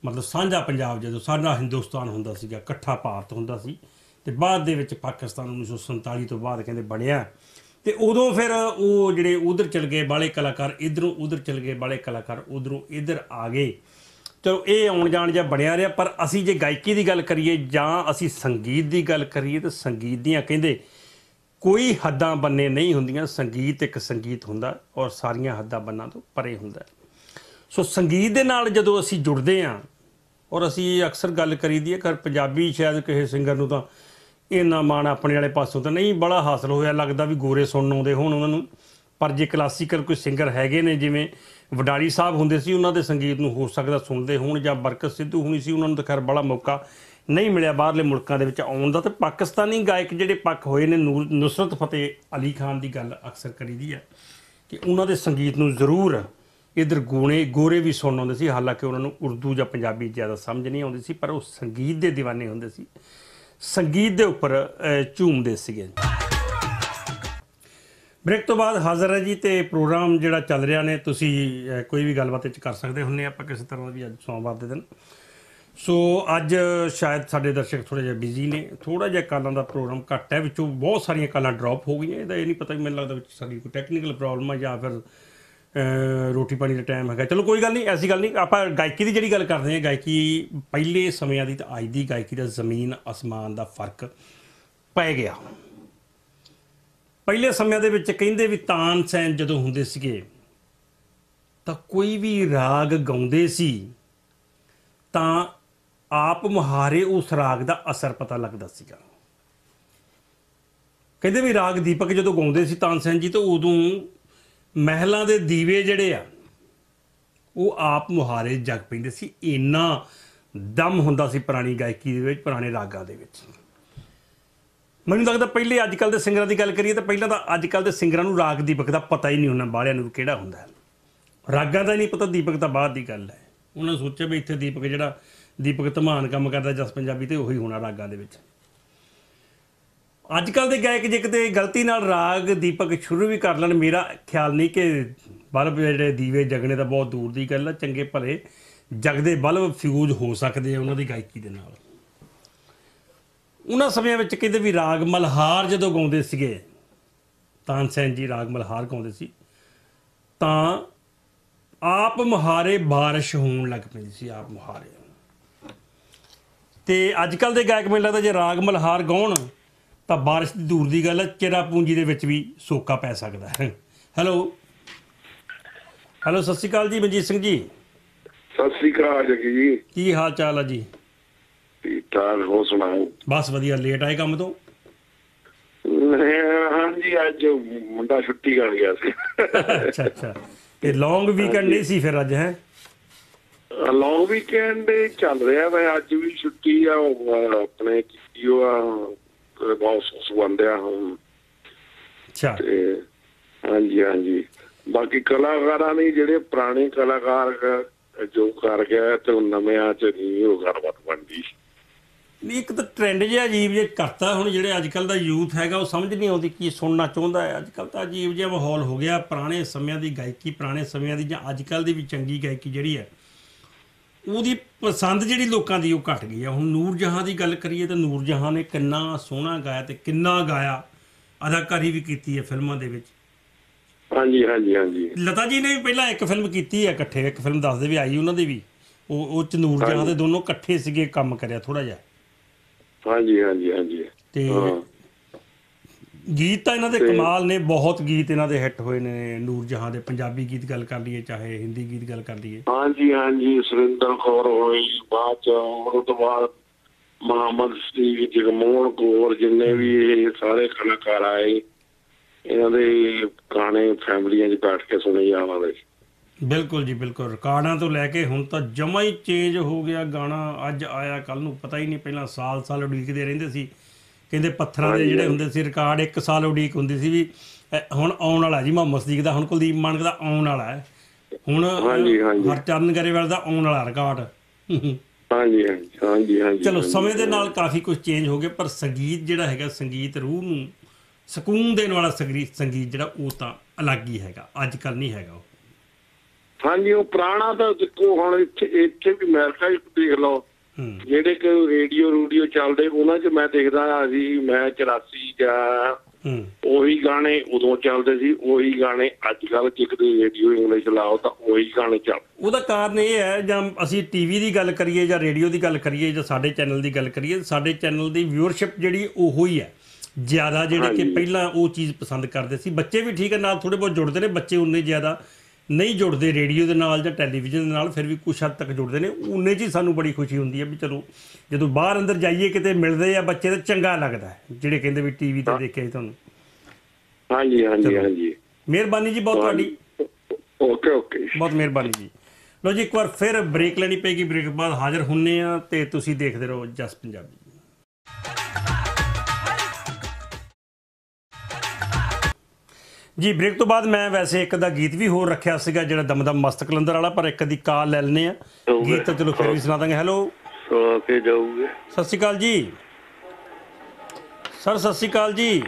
ਮਤਲਬ ਸਾਂਝਾ ਪੰਜਾਬ ਜਦੋਂ ਸਾਡਾ ਹਿੰਦੁਸਤਾਨ ਹੁੰਦਾ ਸੀਗਾ, ਇਕੱਠਾ ਭਾਰਤ ਹੁੰਦਾ ਸੀ, ਤੇ ਬਾਅਦ ਦੇ ਵਿੱਚ ਪਾਕਿਸਤਾਨ 1947 ਤੋਂ ਬਾਅਦ ਕਹਿੰਦੇ ਬਣਿਆ। ਤੇ ਉਦੋਂ ਫਿਰ ਉਹ ਜਿਹੜੇ ਉਧਰ ਚਲ ਗਏ ਬਾਲੇ ਕਲਾਕਾਰ, ਇਧਰੋਂ ਉਧਰ ਚਲ ਗਏ ਬਾਲੇ ਕਲਾਕਾਰ, ਉਧਰੋਂ ਇਧਰ ਆ ਗਏ। ਚਲੋ, ਇਹ ਆਉਣ ਜਾਣ ਜਿਹਾ ਬਣਿਆ ਰਿਹਾ, ਪਰ ਅਸੀਂ ਜੇ ਗਾਇਕੀ ਦੀ ਗੱਲ ਕਰੀਏ ਜਾਂ ਅਸੀਂ ਸੰਗੀਤ ਦੀ ਗੱਲ ਕਰੀਏ ਤਾਂ ਸੰਗੀਤ ਦੀਆਂ ਕਹਿੰਦੇ ਕੋਈ ਹੱਦਾਂ ਬੰਨੇ ਨਹੀਂ ਹੁੰਦੀਆਂ। ਸੰਗੀਤ ਇੱਕ ਸੰਗੀਤ ਹੁੰਦਾ ਔਰ ਸਾਰੀਆਂ ਹੱਦਾਂ ਬੰਨਾਂ ਤੋਂ ਪਰੇ ਹੁੰਦਾ। ਸੋ ਸੰਗੀਤ ਦੇ ਨਾਲ ਜਦੋਂ ਅਸੀਂ ਜੁੜਦੇ ਹਾਂ ਔਰ ਅਸੀਂ ਅਕਸਰ ਗੱਲ ਕਰੀਦੀ ਹੈ ਕਰ ਪੰਜਾਬੀ ਸ਼ਾਇਦ ਕਿਸੇ ਸਿੰਗਰ ਨੂੰ ਤਾਂ ਇੰਨਾ ਮਾਣ ਆਪਣੇ ਵਾਲੇ ਪਾਸੋਂ ਤਾਂ ਨਹੀਂ, ਬੜਾ ਹਾਸਲ ਹੋਇਆ, ਲੱਗਦਾ ਵੀ ਗੋਰੇ ਸੁਣਨ ਆਉਂਦੇ ਹੋਣ ਉਹਨਾਂ ਨੂੰ। ਪਰ ਜੇ ਕਲਾਸੀਕਲ ਕੋਈ ਸਿੰਗਰ ਹੈਗੇ ਨੇ, ਜਿਵੇਂ ਵਡਾਲੀ ਸਾਹਿਬ ਹੁੰਦੇ ਸੀ, ਉਹਨਾਂ ਦੇ ਸੰਗੀਤ ਨੂੰ ਹੋ ਸਕਦਾ ਸੁਣਦੇ ਹੋਣ ਜਾਂ ਬਰਕਤ ਸਿੱਧੂ ਹੋਣੀ ਸੀ, ਉਹਨਾਂ ਨੂੰ ਤਾਂ ਖੈਰ ਬੜਾ ਮੌਕਾ ਨਹੀਂ ਮਿਲਿਆ ਬਾਹਰਲੇ ਮੁਲਕਾਂ ਦੇ ਵਿੱਚ ਆਉਣ ਦਾ। ਤੇ ਪਾਕਿਸਤਾਨੀ ਗਾਇਕ ਜਿਹੜੇ ਪੱਕ ਹੋਏ ਨੇ, ਨੂਰ- ਨੁਸਰਤ ਫਤਿਹ ਅਲੀ ਖਾਨ ਦੀ ਗੱਲ ਅਕਸਰ ਕਰੀਦੀ ਹੈ ਕਿ ਉਹਨਾਂ ਦੇ ਸੰਗੀਤ ਨੂੰ ਜ਼ਰੂਰ ਇਧਰ ਗੋਣੇ, ਗੋਰੇ ਵੀ ਸੁਣ ਆਉਂਦੇ ਸੀ। ਹਾਲਾਂਕਿ ਉਹਨਾਂ ਨੂੰ ਉਰਦੂ ਜਾਂ ਪੰਜਾਬੀ ਜ਼ਿਆਦਾ ਸਮਝ ਨਹੀਂ ਆਉਂਦੀ ਸੀ, ਪਰ ਉਹ ਸੰਗੀਤ ਦੇ دیਵਾਨੇ ਹੁੰਦੇ ਸੀ। ਸੰਗੀਤ ਦੇ ਉੱਪਰ ਝੂਮਦੇ ਸੀਗੇ। ਬ੍ਰੇਕ ਤੋਂ ਬਾਅਦ ਹਾਜ਼ਰ ਹੈ ਜੀ ਤੇ ਪ੍ਰੋਗਰਾਮ ਜਿਹੜਾ ਚੱਲ ਰਿਹਾ ਨੇ, ਤੁਸੀਂ ਕੋਈ ਵੀ ਗੱਲਬਾਤ ਵਿੱਚ ਕਰ ਸਕਦੇ ਹੁੰਨੇ ਆਪਾਂ ਕਿਸੇ ਤਰ੍ਹਾਂ ਵੀ ਅੱਜ ਸੋਮਵਾਰ ਦੇ ਦਿਨ। ਸੋ, ਅੱਜ ਸ਼ਾਇਦ ਸਾਡੇ ਦਰਸ਼ਕ ਥੋੜੇ ਜਿਹਾ ਬਿਜ਼ੀ ਨੇ ਥੋੜਾ ਜਿਹਾ ਕਾਲਾਂ ਦਾ ਪ੍ਰੋਗਰਾਮ ਘੱਟ ਹੈ, ਵਿੱਚੋਂ ਬਹੁਤ ਸਾਰੀਆਂ ਕਾਲਾਂ ਡ੍ਰੌਪ ਹੋ ਗਈਆਂ, ਇਹਦਾ ਇਹ ਨਹੀਂ ਪਤਾ ਵੀ ਮੈਨੂੰ ਲੱਗਦਾ ਵਿੱਚ ਸਾਡੀ ਕੋਈ ਟੈਕਨੀਕਲ ਪ੍ਰੋਬਲਮ ਆ ਜਾਂ ਫਿਰ ਰੋਟੀ ਪਾਣੀ ਦਾ ਟਾਈਮ ਹੈਗਾ। ਚਲੋ ਕੋਈ ਗੱਲ ਨਹੀਂ, ਐਸੀ ਗੱਲ ਨਹੀਂ। ਆਪਾਂ ਗਾਇਕੀ ਦੀ ਜਿਹੜੀ ਗੱਲ ਕਰਦੇ ਹਾਂ, ਗਾਇਕੀ ਪਹਿਲੇ ਸਮਿਆਂ ਦੀ ਤਾਂ ਅੱਜ ਦੀ ਗਾਇਕੀ ਦਾ ਜ਼ਮੀਨ ਅਸਮਾਨ ਦਾ ਫ਼ਰਕ ਪੈ ਗਿਆ। ਪਹਿਲੇ ਸਮਿਆਂ ਦੇ ਵਿੱਚ ਕਹਿੰਦੇ ਵੀ ਤਾਨ ਸੈਨ ਜਦੋਂ ਹੁੰਦੇ ਸੀਗੇ, ਤਾਂ ਕੋਈ ਵੀ ਰਾਗ ਗਾਉਂਦੇ ਸੀ, ਤਾਂ ਆਪ ਮੁਹਾਰੇ ਉਸ ਰਾਗ ਦਾ ਅਸਰ ਪਤਾ ਲੱਗਦਾ ਸੀਗਾ। ਕਹਿੰਦੇ ਵੀ ਰਾਗ ਦੀਪਕ ਜਦੋਂ ਗਾਉਂਦੇ ਸੀ ਤਾਨਸੈਨ ਜੀ, ਤਾਂ ਉਦੋਂ ਮਹਿਲਾਂ ਦੇ ਦੀਵੇ ਜਿਹੜੇ ਆ, ਉਹ ਆਪ ਮੁਹਾਰੇ ਜਗ ਪੈਂਦੇ ਸੀ। ਇੰਨਾ ਦਮ ਹੁੰਦਾ ਸੀ ਪੁਰਾਣੀ ਗਾਇਕੀ ਦੇ ਵਿੱਚ, ਪੁਰਾਣੇ ਰਾਗਾਂ ਦੇ ਵਿੱਚ। ਮੈਨੂੰ ਲੱਗਦਾ ਪਹਿਲੇ ਅੱਜ ਕੱਲ ਦੇ ਸਿੰਗਰਾਂ ਦੀ ਗੱਲ ਕਰੀਏ ਤਾਂ ਪਹਿਲਾਂ ਤਾਂ ਅੱਜ ਕੱਲ ਦੇ ਸਿੰਗਰਾਂ ਨੂੰ ਰਾਗ ਦੀਪਕ ਦਾ ਪਤਾ ਹੀ ਨਹੀਂ ਹੁੰਦਾ ਬਾਹਰਿਆਂ ਨੂੰ ਕਿਹੜਾ ਹੁੰਦਾ। ਰਾਗਾਂ ਦਾ ਹੀ ਨਹੀਂ ਪਤਾ, ਦੀਪਕ ਤਾਂ ਬਾਅਦ ਦੀ ਗੱਲ ਹੈ। ਉਹਨਾਂ ਨੇ ਸੋਚਿਆ ਵੀ ਇੱਥੇ ਦੀਪਕ ਜਿਹੜਾ ਦੀਪਕ ਧਮਾਨ ਕੰਮ ਕਰਦਾ ਜਸ ਪੰਜਾਬੀ ਤੇ ਉਹੀ ਹੋਣਾ ਰਾਗਾਂ ਦੇ ਵਿੱਚ। ਅੱਜ ਕੱਲ ਦੇ ਗਾਇਕ ਜੇ ਕਿਤੇ ਗਲਤੀ ਨਾਲ ਰਾਗ ਦੀਪਕ ਸ਼ੁਰੂ ਵੀ ਕਰ ਲੈਣ, ਮੇਰਾ ਖਿਆਲ ਨਹੀਂ ਕਿ ਬਲਬ ਜਿਹੜੇ ਦੀਵੇ ਜਗਣੇ ਤਾਂ ਬਹੁਤ ਦੂਰ ਦੀ ਗੱਲ ਆ, ਚੰਗੇ ਭਲੇ ਜਗਦੇ ਬਲਬ ਫਿਊਜ਼ ਹੋ ਸਕਦੇ ਆ ਉਹਨਾਂ ਦੀ ਗਾਇਕੀ ਦੇ ਨਾਲ। ਉਹਨਾਂ ਸਮਿਆਂ ਵਿੱਚ ਕਹਿੰਦੇ ਵੀ ਰਾਗ ਮਲਹਾਰ ਜਦੋਂ ਗਾਉਂਦੇ ਸੀਗੇ ਤਾਨਸੈਨ ਜੀ ਰਾਗ ਮਲਹਾਰ ਗਾਉਂਦੇ ਸੀ, ਤਾਂ ਆਪ ਮੁਹਾਰੇ ਬਾਰਿਸ਼ ਹੋਣ ਲੱਗ ਪੈਂਦੀ ਸੀ, ਆਪ ਮੁਹਾਰੇ। ਤੇ ਅੱਜ ਕੱਲ ਦੇ ਗਾਇਕ ਮੈਨੂੰ ਲੱਗਦਾ ਜੇ ਰਾਗ ਮਲਹਾਰ ਗਾਉਣ ਤਾਂ ਬਾਰਿਸ਼ ਦੀ ਦੂਰ ਦੀ ਗੱਲ ਹੈ ਚਿਹਰਾ ਪੂੰਜੀ ਦੇ ਵਿੱਚ ਵੀ ਸੋਕਾ ਪੈ ਸਕਦਾ ਹੈ। ਹੈਲੋ। ਹੈਲੋ ਸਤਿ ਸ਼੍ਰੀ ਅਕਾਲ ਜੀ ਮਨਜੀਤ ਸਿੰਘ ਜੀ। ਸਤਿ ਸ੍ਰੀ ਅਕਾਲ ਜਗੀ ਜੀ। ਕੀ ਹਾਲ ਚਾਲ ਹੈ ਜੀ? ਠੀਕ ਠਾਕ ਹੋ ਸੁਣਾਓ? ਬਸ ਵਧੀਆ ਲੇਟ ਆਏ ਕੰਮ ਤੋਂ? ਹਾਂਜੀ ਅੱਜ ਮੁੰਡਾ ਛੁੱਟੀ ਕਰ ਗਿਆ ਸੀ। ਅੱਛਾ ਅੱਛਾ। ਇਹ ਲੌਂਗ ਵੀਕਐਂਡ ਨਹੀਂ ਸੀ ਫਿਰ ਅੱਜ ਹੈ? ਲੌਂਗ ਵੀਕਐਂਡ ਚੱਲ ਰਿਹਾ ਵਾ ਅੱਜ ਵੀ ਛੁੱਟੀ ਆ ਆਪਣੇ ਕੀ ਉਹ ਆ ਬੌਸ ਬੰਦਿਆ ਹੁਣ ਅੱਛਾ। ਤੇ ਹਾਂਜੀ ਹਾਂਜੀ। ਬਾਕੀ ਕਲਾਕਾਰਾਂ ਨੇ ਜਿਹੜੇ ਪੁਰਾਣੇ ਕਲਾਕਾਰ ਜੋ ਕਰ ਗਿਆ ਤੇ ਉਹ ਨਵਿਆਂ ਚ ਨਹੀਂ ਉਹ ਗੱਲਬਾਤ ਬਣਦੀ। ਨਹੀਂ ਇੱਕ ਤਾਂ ਟ੍ਰੈਂਡ ਜਿਹਾ ਅਜੀਬ ਜਿਹਾ ਕਰਤਾ ਹੁਣ ਜਿਹੜੇ ਅੱਜ ਕੱਲ ਦਾ ਯੂਥ ਹੈਗਾ ਉਹ ਸਮਝ ਨਹੀਂ ਆਉਂਦੀ ਕੀ ਸੁਣਨਾ ਚਾਹੁੰਦਾ ਹੈ। ਅੱਜ ਕੱਲ ਤਾਂ ਅਜੀਬ ਜਿਹਾ ਮਾਹੌਲ ਹੋ ਗਿਆ ਪੁਰਾਣੇ ਸਮਿਆਂ ਦੀ ਗਾਇਕੀ ਪੁਰਾਣੇ ਸਮਿਆਂ ਦੀ ਜਾਂ ਅੱਜ ਕੱਲ ਦੀ ਵੀ ਚੰਗੀ ਗਾਇਕੀ ਜਿਹੜੀ ਹੈ। ਉਹਦੀ ਪਸੰਦ ਜਿਹੜੀ ਲੋਕਾਂ ਦੀ ਉਹ ਘਟ ਗਈ ਹੈ ਹੁਣ ਨੂਰ ਜਹਾਂ ਦੀ ਗੱਲ ਕਰੀਏ ਤਾਂ ਨੂਰ ਜਹਾਂ ਨੇ ਕਿੰਨਾ ਸੋਹਣਾ ਗਾਇਆ ਤੇ ਕਿੰਨਾ ਗਾਇਆ ਅਦਾਕਾਰੀ ਵੀ ਕੀਤੀ ਹੈ ਫਿਲਮਾਂ ਦੇ ਵਿੱਚ। ਹਾਂਜੀ ਹਾਂਜੀ ਹਾਂਜੀ। ਲਤਾ ਜੀ ਨੇ ਵੀ ਪਹਿਲਾਂ ਇੱਕ ਫਿਲਮ ਕੀਤੀ ਹੈ ਇਕੱਠੇ ਇੱਕ ਫਿਲਮ ਦੱਸਦੇ ਵੀ ਆਈ ਉਹਨਾਂ ਦੀ ਵੀ। ਉਹ ਉਹ ਚ ਨੂਰ ਜਹਾਂ ਦੇ ਦੋਨੋਂ ਇਕੱਠੇ ਸੀਗੇ ਕੰਮ ਕਰਿਆ ਥੋੜਾ ਜਿਹਾ। ਹਾਂਜੀ ਹਾਂਜੀ ਹਾਂਜੀ। ਤੇ ਗੀਤ ਤਾਂ ਇਹਨਾਂ ਦੇ ਕਮਾਲ ਨੇ ਬਹੁਤ ਗੀਤ ਇਹਨਾਂ ਦੇ ਹਿੱਟ ਹੋਏ ਨੇ ਨੂਰ ਜਹਾਂ ਦੇ ਪੰਜਾਬੀ ਗੀਤ ਗੱਲ ਕਰ ਲਈਏ ਚਾਹੇ ਹਿੰਦੀ ਗੀਤ ਗੱਲ ਕਰ ਲਈਏ। ਹਾਂਜੀ ਹਾਂਜੀ ਸੁਰਿੰਦਰ ਕੌਰ ਹੋਈ ਬਾਅਦ ਚ ਉਹ ਤੋਂ ਬਾਅਦ ਮੁਹੰਮਦ ਸਟੀਵ ਜਗਮੋਹਨ ਕੌਰ ਜਿੰਨੇ ਵੀ ਇਹ ਸਾਰੇ ਕਲਾਕਾਰ ਆਏ ਇਹਨਾਂ ਦੇ ਗਾਣੇ ਫੈਮਲੀਆਂ 'ਚ ਬੈਠ ਕੇ ਸੁਣੇ ਜਾਵਾਂਗੇ ਬਿਲਕੁਲ ਜੀ ਬਿਲਕੁਲ। ਰਿਕਾਰਡਾਂ ਤੋਂ ਲੈ ਕੇ ਹੁਣ ਤਾਂ ਜਮਾ ਹੀ ਚੇਂਜ ਹੋ ਗਿਆ ਗਾਣਾ ਅੱਜ ਆਇਆ ਕੱਲ ਨੂੰ ਪਤਾ ਹੀ ਨਹੀਂ ਪਹਿਲਾਂ ਸਾਲ ਸਾਲ ਉਡੀਕਦੇ ਰਹਿੰਦੇ ਸੀ। ਕਹਿੰਦੇ ਪੱਥਰਾਂ ਦੇ ਜਿਹੜੇ। ਹੁੰਦੇ ਸੀ ਰਿਕਾਰਡ ਇੱਕ ਸਾਲ ਉਡੀਕ ਹੁੰਦੀ ਸੀ ਵੀ ਹੁਣ ਆਉਣ ਵਾਲਾ ਜੀ ਮੁਹੰਮਦ ਸਦੀਕ ਦਾ ਹੁਣ ਕੁਲਦੀਪ ਮਾਨਕ ਦਾ ਆਉਣ ਵਾਲਾ ਹੈ ਹੁਣ ਹਾਂਜੀ, ਹਾਂਜੀ। ਹਰਚਰਨ ਗਰੇਵਾਲ ਦਾ ਆਉਣ ਵਾਲਾ ਰਿਕਾਰਡ ਹਾਂਜੀ ਹਾਂਜੀ ਹਾਂਜੀ ਚਲੋ। ਸਮੇਂ ਦੇ ਨਾਲ ਕਾਫੀ ਕੁਝ ਚੇਂਜ ਹੋ ਗਿਆ ਪਰ ਸੰਗੀਤ ਜਿਹੜਾ ਹੈਗਾ ਸੰਗੀਤ ਰੂਹ ਨੂੰ ਸਕੂਨ ਦੇਣ ਵਾਲਾ ਸੰਗੀਤ ਸੰਗੀਤ ਜਿਹੜਾ ਉਹ ਤਾਂ ਅਲੱਗ ਹੀ ਹੈਗਾ ਅੱਜ ਕੱਲ ਨਹੀਂ ਹੈਗਾ ਉਹ ਹਾਂਜੀ ਉਹ ਪੁਰਾਣਾ ਤਾਂ ਦੇਖੋ ਹੁਣ ਇੱਥੇ ਇੱਥੇ ਵੀ ਅਮਰੀਕਾ 'ਚ ਦੇਖ ਲਓ ਹੂੰ ਜਿਹੜੇ ਕਿ ਰੇਡੀਓ ਰੂਡੀਓ ਚੱਲਦੇ ਉਹਨਾਂ 'ਚ ਮੈਂ ਦੇਖਦਾ ਸੀ ਮੈਂ 84 ਜਾਂ ਹੂੰ ਉਹੀ ਗਾਣੇ ਉਦੋਂ ਚੱਲਦੇ ਸੀ ਉਹੀ ਗਾਣੇ ਅੱਜ ਕੱਲ ਕਿਤੇ ਰੇਡੀਓ ਇੰਗਲਿਸ਼ ਲਾਓ ਤਾਂ ਉਹੀ ਗਾਣੇ ਚੱਲ ਉਹਦਾ ਕਾਰਨ ਇਹ ਹੈ ਜਾਂ ਅਸੀਂ ਟੀਵੀ ਦੀ ਗੱਲ ਕਰੀਏ ਜਾਂ ਰੇਡੀਓ ਦੀ ਗੱਲ ਕਰੀਏ ਜਾਂ ਸਾਡੇ ਚੈਨਲ ਦੀ ਗੱਲ ਕਰੀਏ ਸਾਡੇ ਚੈਨਲ ਦੀ ਵਿਊਅਰਸ਼ਿਪ ਜਿਹੜੀ ਉਹੋ ਹੀ ਹੈ ਜ਼ਿਆਦਾ ਜਿਹੜੇ ਕਿ। ਪਹਿਲਾਂ ਉਹ ਚੀਜ਼ ਪਸੰਦ ਕਰਦੇ ਸੀ ਬੱਚੇ ਵੀ ਠੀਕ ਹੈ ਨਾਲ ਥੋੜੇ ਬਹੁਤ ਜੁੜਦੇ ਨੇ ਬੱਚੇ ਉਨੇ ਜ਼ਿਆਦਾ ਨਹੀਂ ਜੁੜਦੇ ਰੇਡੀਓ ਦੇ ਨਾਲ ਜਾਂ ਟੈਲੀਵਿਜ਼ਨ ਦੇ ਨਾਲ ਫਿਰ ਵੀ ਕੁਛ ਹੱਦ ਤੱਕ ਜੁੜਦੇ ਨੇ। ਉਨੇ 'ਚ ਹੀ ਸਾਨੂੰ ਬੜੀ ਖੁਸ਼ੀ ਹੁੰਦੀ ਹੈ ਵੀ ਚਲੋ ਜਦੋਂ ਬਾਹਰ ਅੰਦਰ ਜਾਈਏ ਕਿਤੇ ਮਿਲਦੇ ਆ ਬੱਚੇ ਤਾਂ ਚੰਗਾ ਲੱਗਦਾ ਜਿਹੜੇ ਕਹਿੰਦੇ ਵੀ ਟੀਵੀ ਤੇ ਦੇਖਿਆ ਸੀ ਤੁਹਾਨੂੰ। ਹਾਂਜੀ ਹਾਂਜੀ ਹਾਂਜੀ। ਮਿਹਰਬਾਨੀ ਜੀ ਬਹੁਤ ਤੁਹਾਡੀ। Okay okay. ਬਹੁਤ ਮਿਹਰਬਾਨੀ ਜੀ। ਲੋ ਜੀ ਇੱਕ ਵਾਰ ਫਿਰ ਬ੍ਰੇਕ ਲੈਣੀ ਪਏਗੀ ਬ੍ਰੇਕ ਬਾਅਦ ਹਾਜ਼ਰ ਹੁੰਨੇ ਆ ਤੇ ਤੁਸੀਂ ਦੇਖਦੇ ਰਹੋ ਜਸ ਪੰਜਾਬੀ। ਜੀ ਬ੍ਰੇਕ ਤੋਂ ਬਾਅਦ ਮੈਂ ਵੈਸੇ ਇੱਕ ਦਾ ਗੀਤ ਵੀ ਹੋਰ ਰੱਖਿਆ ਸੀਗਾ ਜਿਹੜਾ ਦਮਦਮ ਮਸਤ ਕਲੰਦਰ ਵਾਲਾ ਪਰ ਇੱਕ ਦੀ ਕਾਲ ਲੈ ਲੈਨੇ ਆ ਗੀਤ ਤਾਂ ਚਲੋ ਫਿਰ ਵੀ ਸੁਣਾ ਦਾਂਗੇ। ਹੈਲੋ ਸੋ ਕੇ ਜਾਊਗੇ। ਸਤਿ ਸ਼੍ਰੀ ਅਕਾਲ ਜੀ। ਸਰ ਸਤਿ ਸ਼੍ਰੀ ਅਕਾਲ ਜੀ।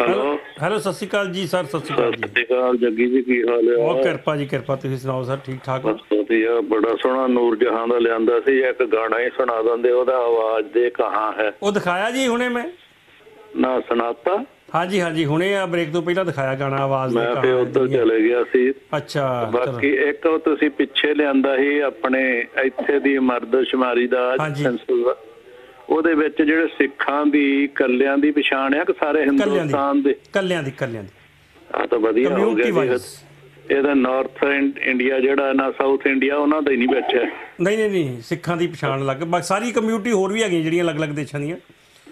ਹੈਲੋ ਹੈਲੋ ਸਤਿ ਸ਼੍ਰੀ ਅਕਾਲ ਜੀ ਸਰ ਸਤਿ ਸ਼੍ਰੀ ਅਕਾਲ ਜੀ। ਸਤਿ ਸ਼੍ਰੀ ਅਕਾਲ ਜੱਗੀ ਜੀ ਕੀ ਹਾਲ ਬਹੁਤ ਹੈ ਕਿਰਪਾ ਜੀ ਕਿਰਪਾ ਤੁਸੀਂ ਸੁਣਾਓ ਸਰ ਠੀਕ ਠਾਕ ਹੋ? ਵਧੀਆ ਬੜਾ ਸੋਹਣਾ ਨੂਰ ਜਹਾਂ ਦਾ ਲਿਆਂਦਾ ਸੀ ਇੱਕ ਗਾਣਾ ਹੀ ਸੁਣਾ ਦਿੰਦੇ ਉਹਦਾ ਆਵਾਜ਼ ਦੇ ਕਹਾਂ ਹੈ। ਉਹ ਦਿਖਾਇਆ ਜੀ ਹੁਣੇ ਮੈਂ। ਨਾ ਸੁਣਾਤਾ? ਹਾਂਜੀ ਹਾਂਜੀ ਹੁਣੇ ਆ ਬ੍ਰੇਕ ਤੋਂ ਪਹਿਲਾਂ ਦਿਖਾਇਆ ਗਾਣਾ ਆਵਾਜ਼ ਦੇ ਮੈਂ ਹੈ ਉੱਧਰ। ਚਲੇ ਗਿਆ ਸੀ। ਅੱਛਾ ਬਾਕੀ ਇੱਕ ਉਹ ਤੁਸੀਂ ਪਿੱਛੇ ਲਿਆਂਦਾ ਸੀ ਆਪਣੇ ਇੱਥੇ ਦੀ ਮਰਦਸ਼ਮਾਰੀ ਦਾ। ਉਹਦੇ ਵਿੱਚ ਜਿਹੜੇ ਸਿੱਖਾਂ ਦੀ ਕੱਲਿਆਂ ਦੀ ਪਛਾਣ ਆ ਕਿ ਸਾਰੇ ਹਿੰਦੁਸਤਾਨ ਦੀ? ਕੱਲਿਆਂ ਦੀ ਕੱਲਿਆਂ ਦੀ। ਆ ਤਾਂ ਵਧੀਆ ਹੋ ਗਿਆ ਇਹਦਾ ਨਾਰਥ ਇੰਡੀਆ ਜਿਹੜਾ ਨਾ ਸਾਊਥ ਇੰਡੀਆ ਉਹਨਾਂ ਦਾ ਹੀ ਨਹੀਂ ਬੈਠਿਆ। ਨਹੀਂ ਨਹੀਂ ਨਹੀਂ ਸਿੱਖਾਂ ਦੀ ਪਛਾਣ ਲੱਗ ਬਾਕੀ ਸਾਰੀ ਕਮਿਊਨਿਟੀ ਹੋਰ ਵੀ ਹੈਗੀਆਂ ਜਿਹੜੀਆਂ ਅਲੱਗ-ਅਲੱਗ ਦੇਸ਼ਾਂ ਦੀਆਂ।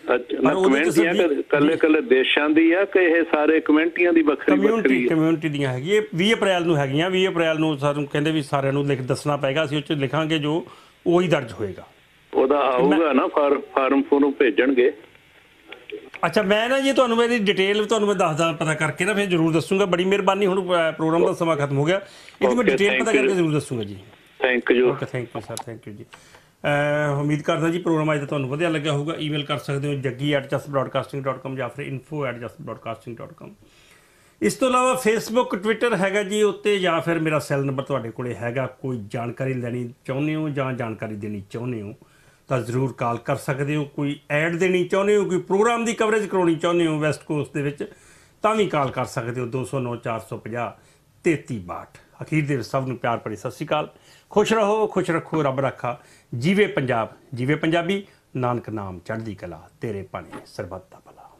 ਚ ਕਮੈਂਟੀਆਂ ਸਬਜੀ- ਕੱਲੇ ਕੱਲੇ ਦੇਸ਼ਾਂ ਦੀ ਆ ਕਿ ਇਹ ਸਾਰੇ ਕਮੈਂਟੀਆਂ ਦੀ ਵੱਖਰੀ ਕਮਿਊਨਿਟੀ ਵੱਖਰੀ ਆ? ਕਮਿਊਨਿਟੀ ਦੀਆਂ ਹੈਗੀਆਂ ਇਹ 20 ਅਪ੍ਰੈਲ ਨੂੰ ਹੈਗੀਆਂ 20 ਅਪ੍ਰੈਲ ਨੂੰ ਸਾਨੂੰ ਕਹਿੰਦੇ ਵੀ ਸਾਰਿਆਂ ਨੂੰ ਲਿਖ ਦੱਸਣਾ ਪਏਗਾ ਅਸੀਂ ਉਹ ਚ ਲਿਖਾਂਗੇ ਜੋ ਉਹੀ ਦਰਜ ਹੋਏਗਾ। ਉਹਦਾ ਆਊਗਾ ਨਾ ਫਾਰ- ਫਾਰਮ ਫੋਰਮ ਭੇਜਣਗੇ। ਅੱਛਾ ਮੈਂ ਨਾ ਜੀ ਤੁਹਾਨੂੰ ਮੇਰੀ ਡਿਟੇਲ ਤੁਹਾਨੂੰ ਮੈਂ ਦੱਸਦਾ ਪਤਾ ਕਰਕੇ ਨਾ ਫਿਰ ਜ਼ਰੂਰ ਦੱਸੂਗਾ। ਬੜੀ ਮਿਹਰਬਾਨੀ ਹੁਣ ਪ੍ਰੋਗਰਾਮ ਦਾ ਸਮਾਂ ਖਤਮ ਹੋ ਗਿਆ। ਇਹਦੀ ਮੈਂ ਡਿਟੇਲ ਪਤਾ. ਕਰਕੇ ਜ਼ਰੂਰ ਦੱਸੂਗਾ ਜੀ। Thank you okay thank you sir thank you ਜੀ। ਉਮੀਦ ਕਰਦਾ ਜੀ ਪ੍ਰੋਗਰਾਮ ਅੱਜ ਦਾ ਤੁਹਾਨੂੰ ਵਧੀਆ ਲੱਗਿਆ ਹੋਊਗਾ। ਈਮੇਲ ਕਰ ਸਕਦੇ ਹੋ jaggi@justbroadcasting.com ਜਾਂ ਫਿਰ info@justbroadcasting.com ਇਸ ਤੋਂ ਇਲਾਵਾ ਫੇਸਬੁੱਕ ਟਵਿੱਟਰ ਹੈਗਾ ਜੀ ਉੱਤੇ ਜਾਂ ਫਿਰ ਮੇਰਾ ਸੈੱਲ ਨੰਬਰ ਤੁਹਾਡੇ ਕੋਲੇ ਹੈਗਾ। ਕੋਈ ਜਾਣਕਾਰੀ ਲੈਣੀ ਚਾਹੁੰਦੇ ਹੋ ਜਾਂ ਜਾਣਕਾਰੀ ਦੇਣੀ ਚਾਹੁੰਦੇ ਹੋ ਤਾਂ ਜ਼ਰੂਰ ਕਾਲ ਕਰ ਸਕਦੇ ਹੋ। ਕੋਈ ਐਡ ਦੇਣੀ ਚਾਹੁੰਦੇ ਹੋ, ਕੋਈ ਪ੍ਰੋਗਰਾਮ ਦੀ ਕਵਰੇਜ ਕਰਾਉਣੀ ਚਾਹੁੰਦੇ ਹੋ ਵੈਸਟ ਕੋਸਟ ਦੇ ਵਿੱਚ ਤਾਂ ਵੀ ਕਾਲ ਕਰ ਸਕਦੇ ਹੋ। 209 450 3362 ਅਖੀਰ ਦੇ ਸਭ ਨੂੰ ਪਿਆਰ ਭਰੀ ਸਤਿ ਸ਼੍ਰੀ ਅਕਾਲ। ਖੁਸ਼ ਰਹੋ, ਖੁਸ਼ ਰੱਖੋ, ਰੱਬ ਰੱਖਾ। ਜੀਵੇ ਪੰਜਾਬ ਜੀਵੇ ਪੰਜਾਬੀ ਨਾਨਕ ਨਾਮ ਚੜ੍ਹਦੀ ਕਲਾ ਤੇਰੇ ਪਾਣੀ ਸਰਬੱਤ ਦਾ ਭਲਾ।